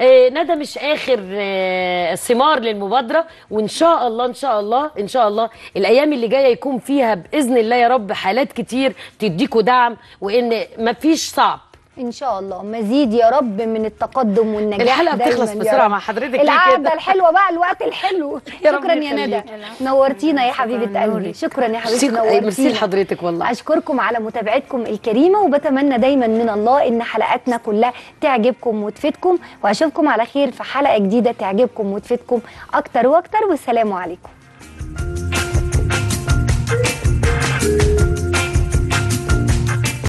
[SPEAKER 7] ندى مش آخر آه، ثمار للمبادرة وإن شاء الله إن شاء الله إن شاء الله الأيام اللي جاية يكون فيها بإذن الله يا رب حالات كتير تديكوا دعم وإن مفيش صعب.
[SPEAKER 6] إن شاء الله. مزيد يا رب من التقدم والنجاح دايماً
[SPEAKER 7] بتخلص
[SPEAKER 6] رب.
[SPEAKER 7] مع حضرتك القعدة؟
[SPEAKER 6] الحلوة بقى الوقت الحلو.
[SPEAKER 7] يا
[SPEAKER 6] شكرا يا ندى. نورتينا يا حبيبة قلبي. شكرا يا حبيبتي
[SPEAKER 7] ميرسي ميرسي
[SPEAKER 6] نورتينا.
[SPEAKER 7] لحضرتك والله.
[SPEAKER 6] أشكركم على متابعتكم الكريمة وبتمنى دايما من الله إن حلقاتنا كلها تعجبكم وتفيدكم وأشوفكم على خير في حلقة جديدة تعجبكم وتفيدكم أكتر وأكتر والسلام عليكم.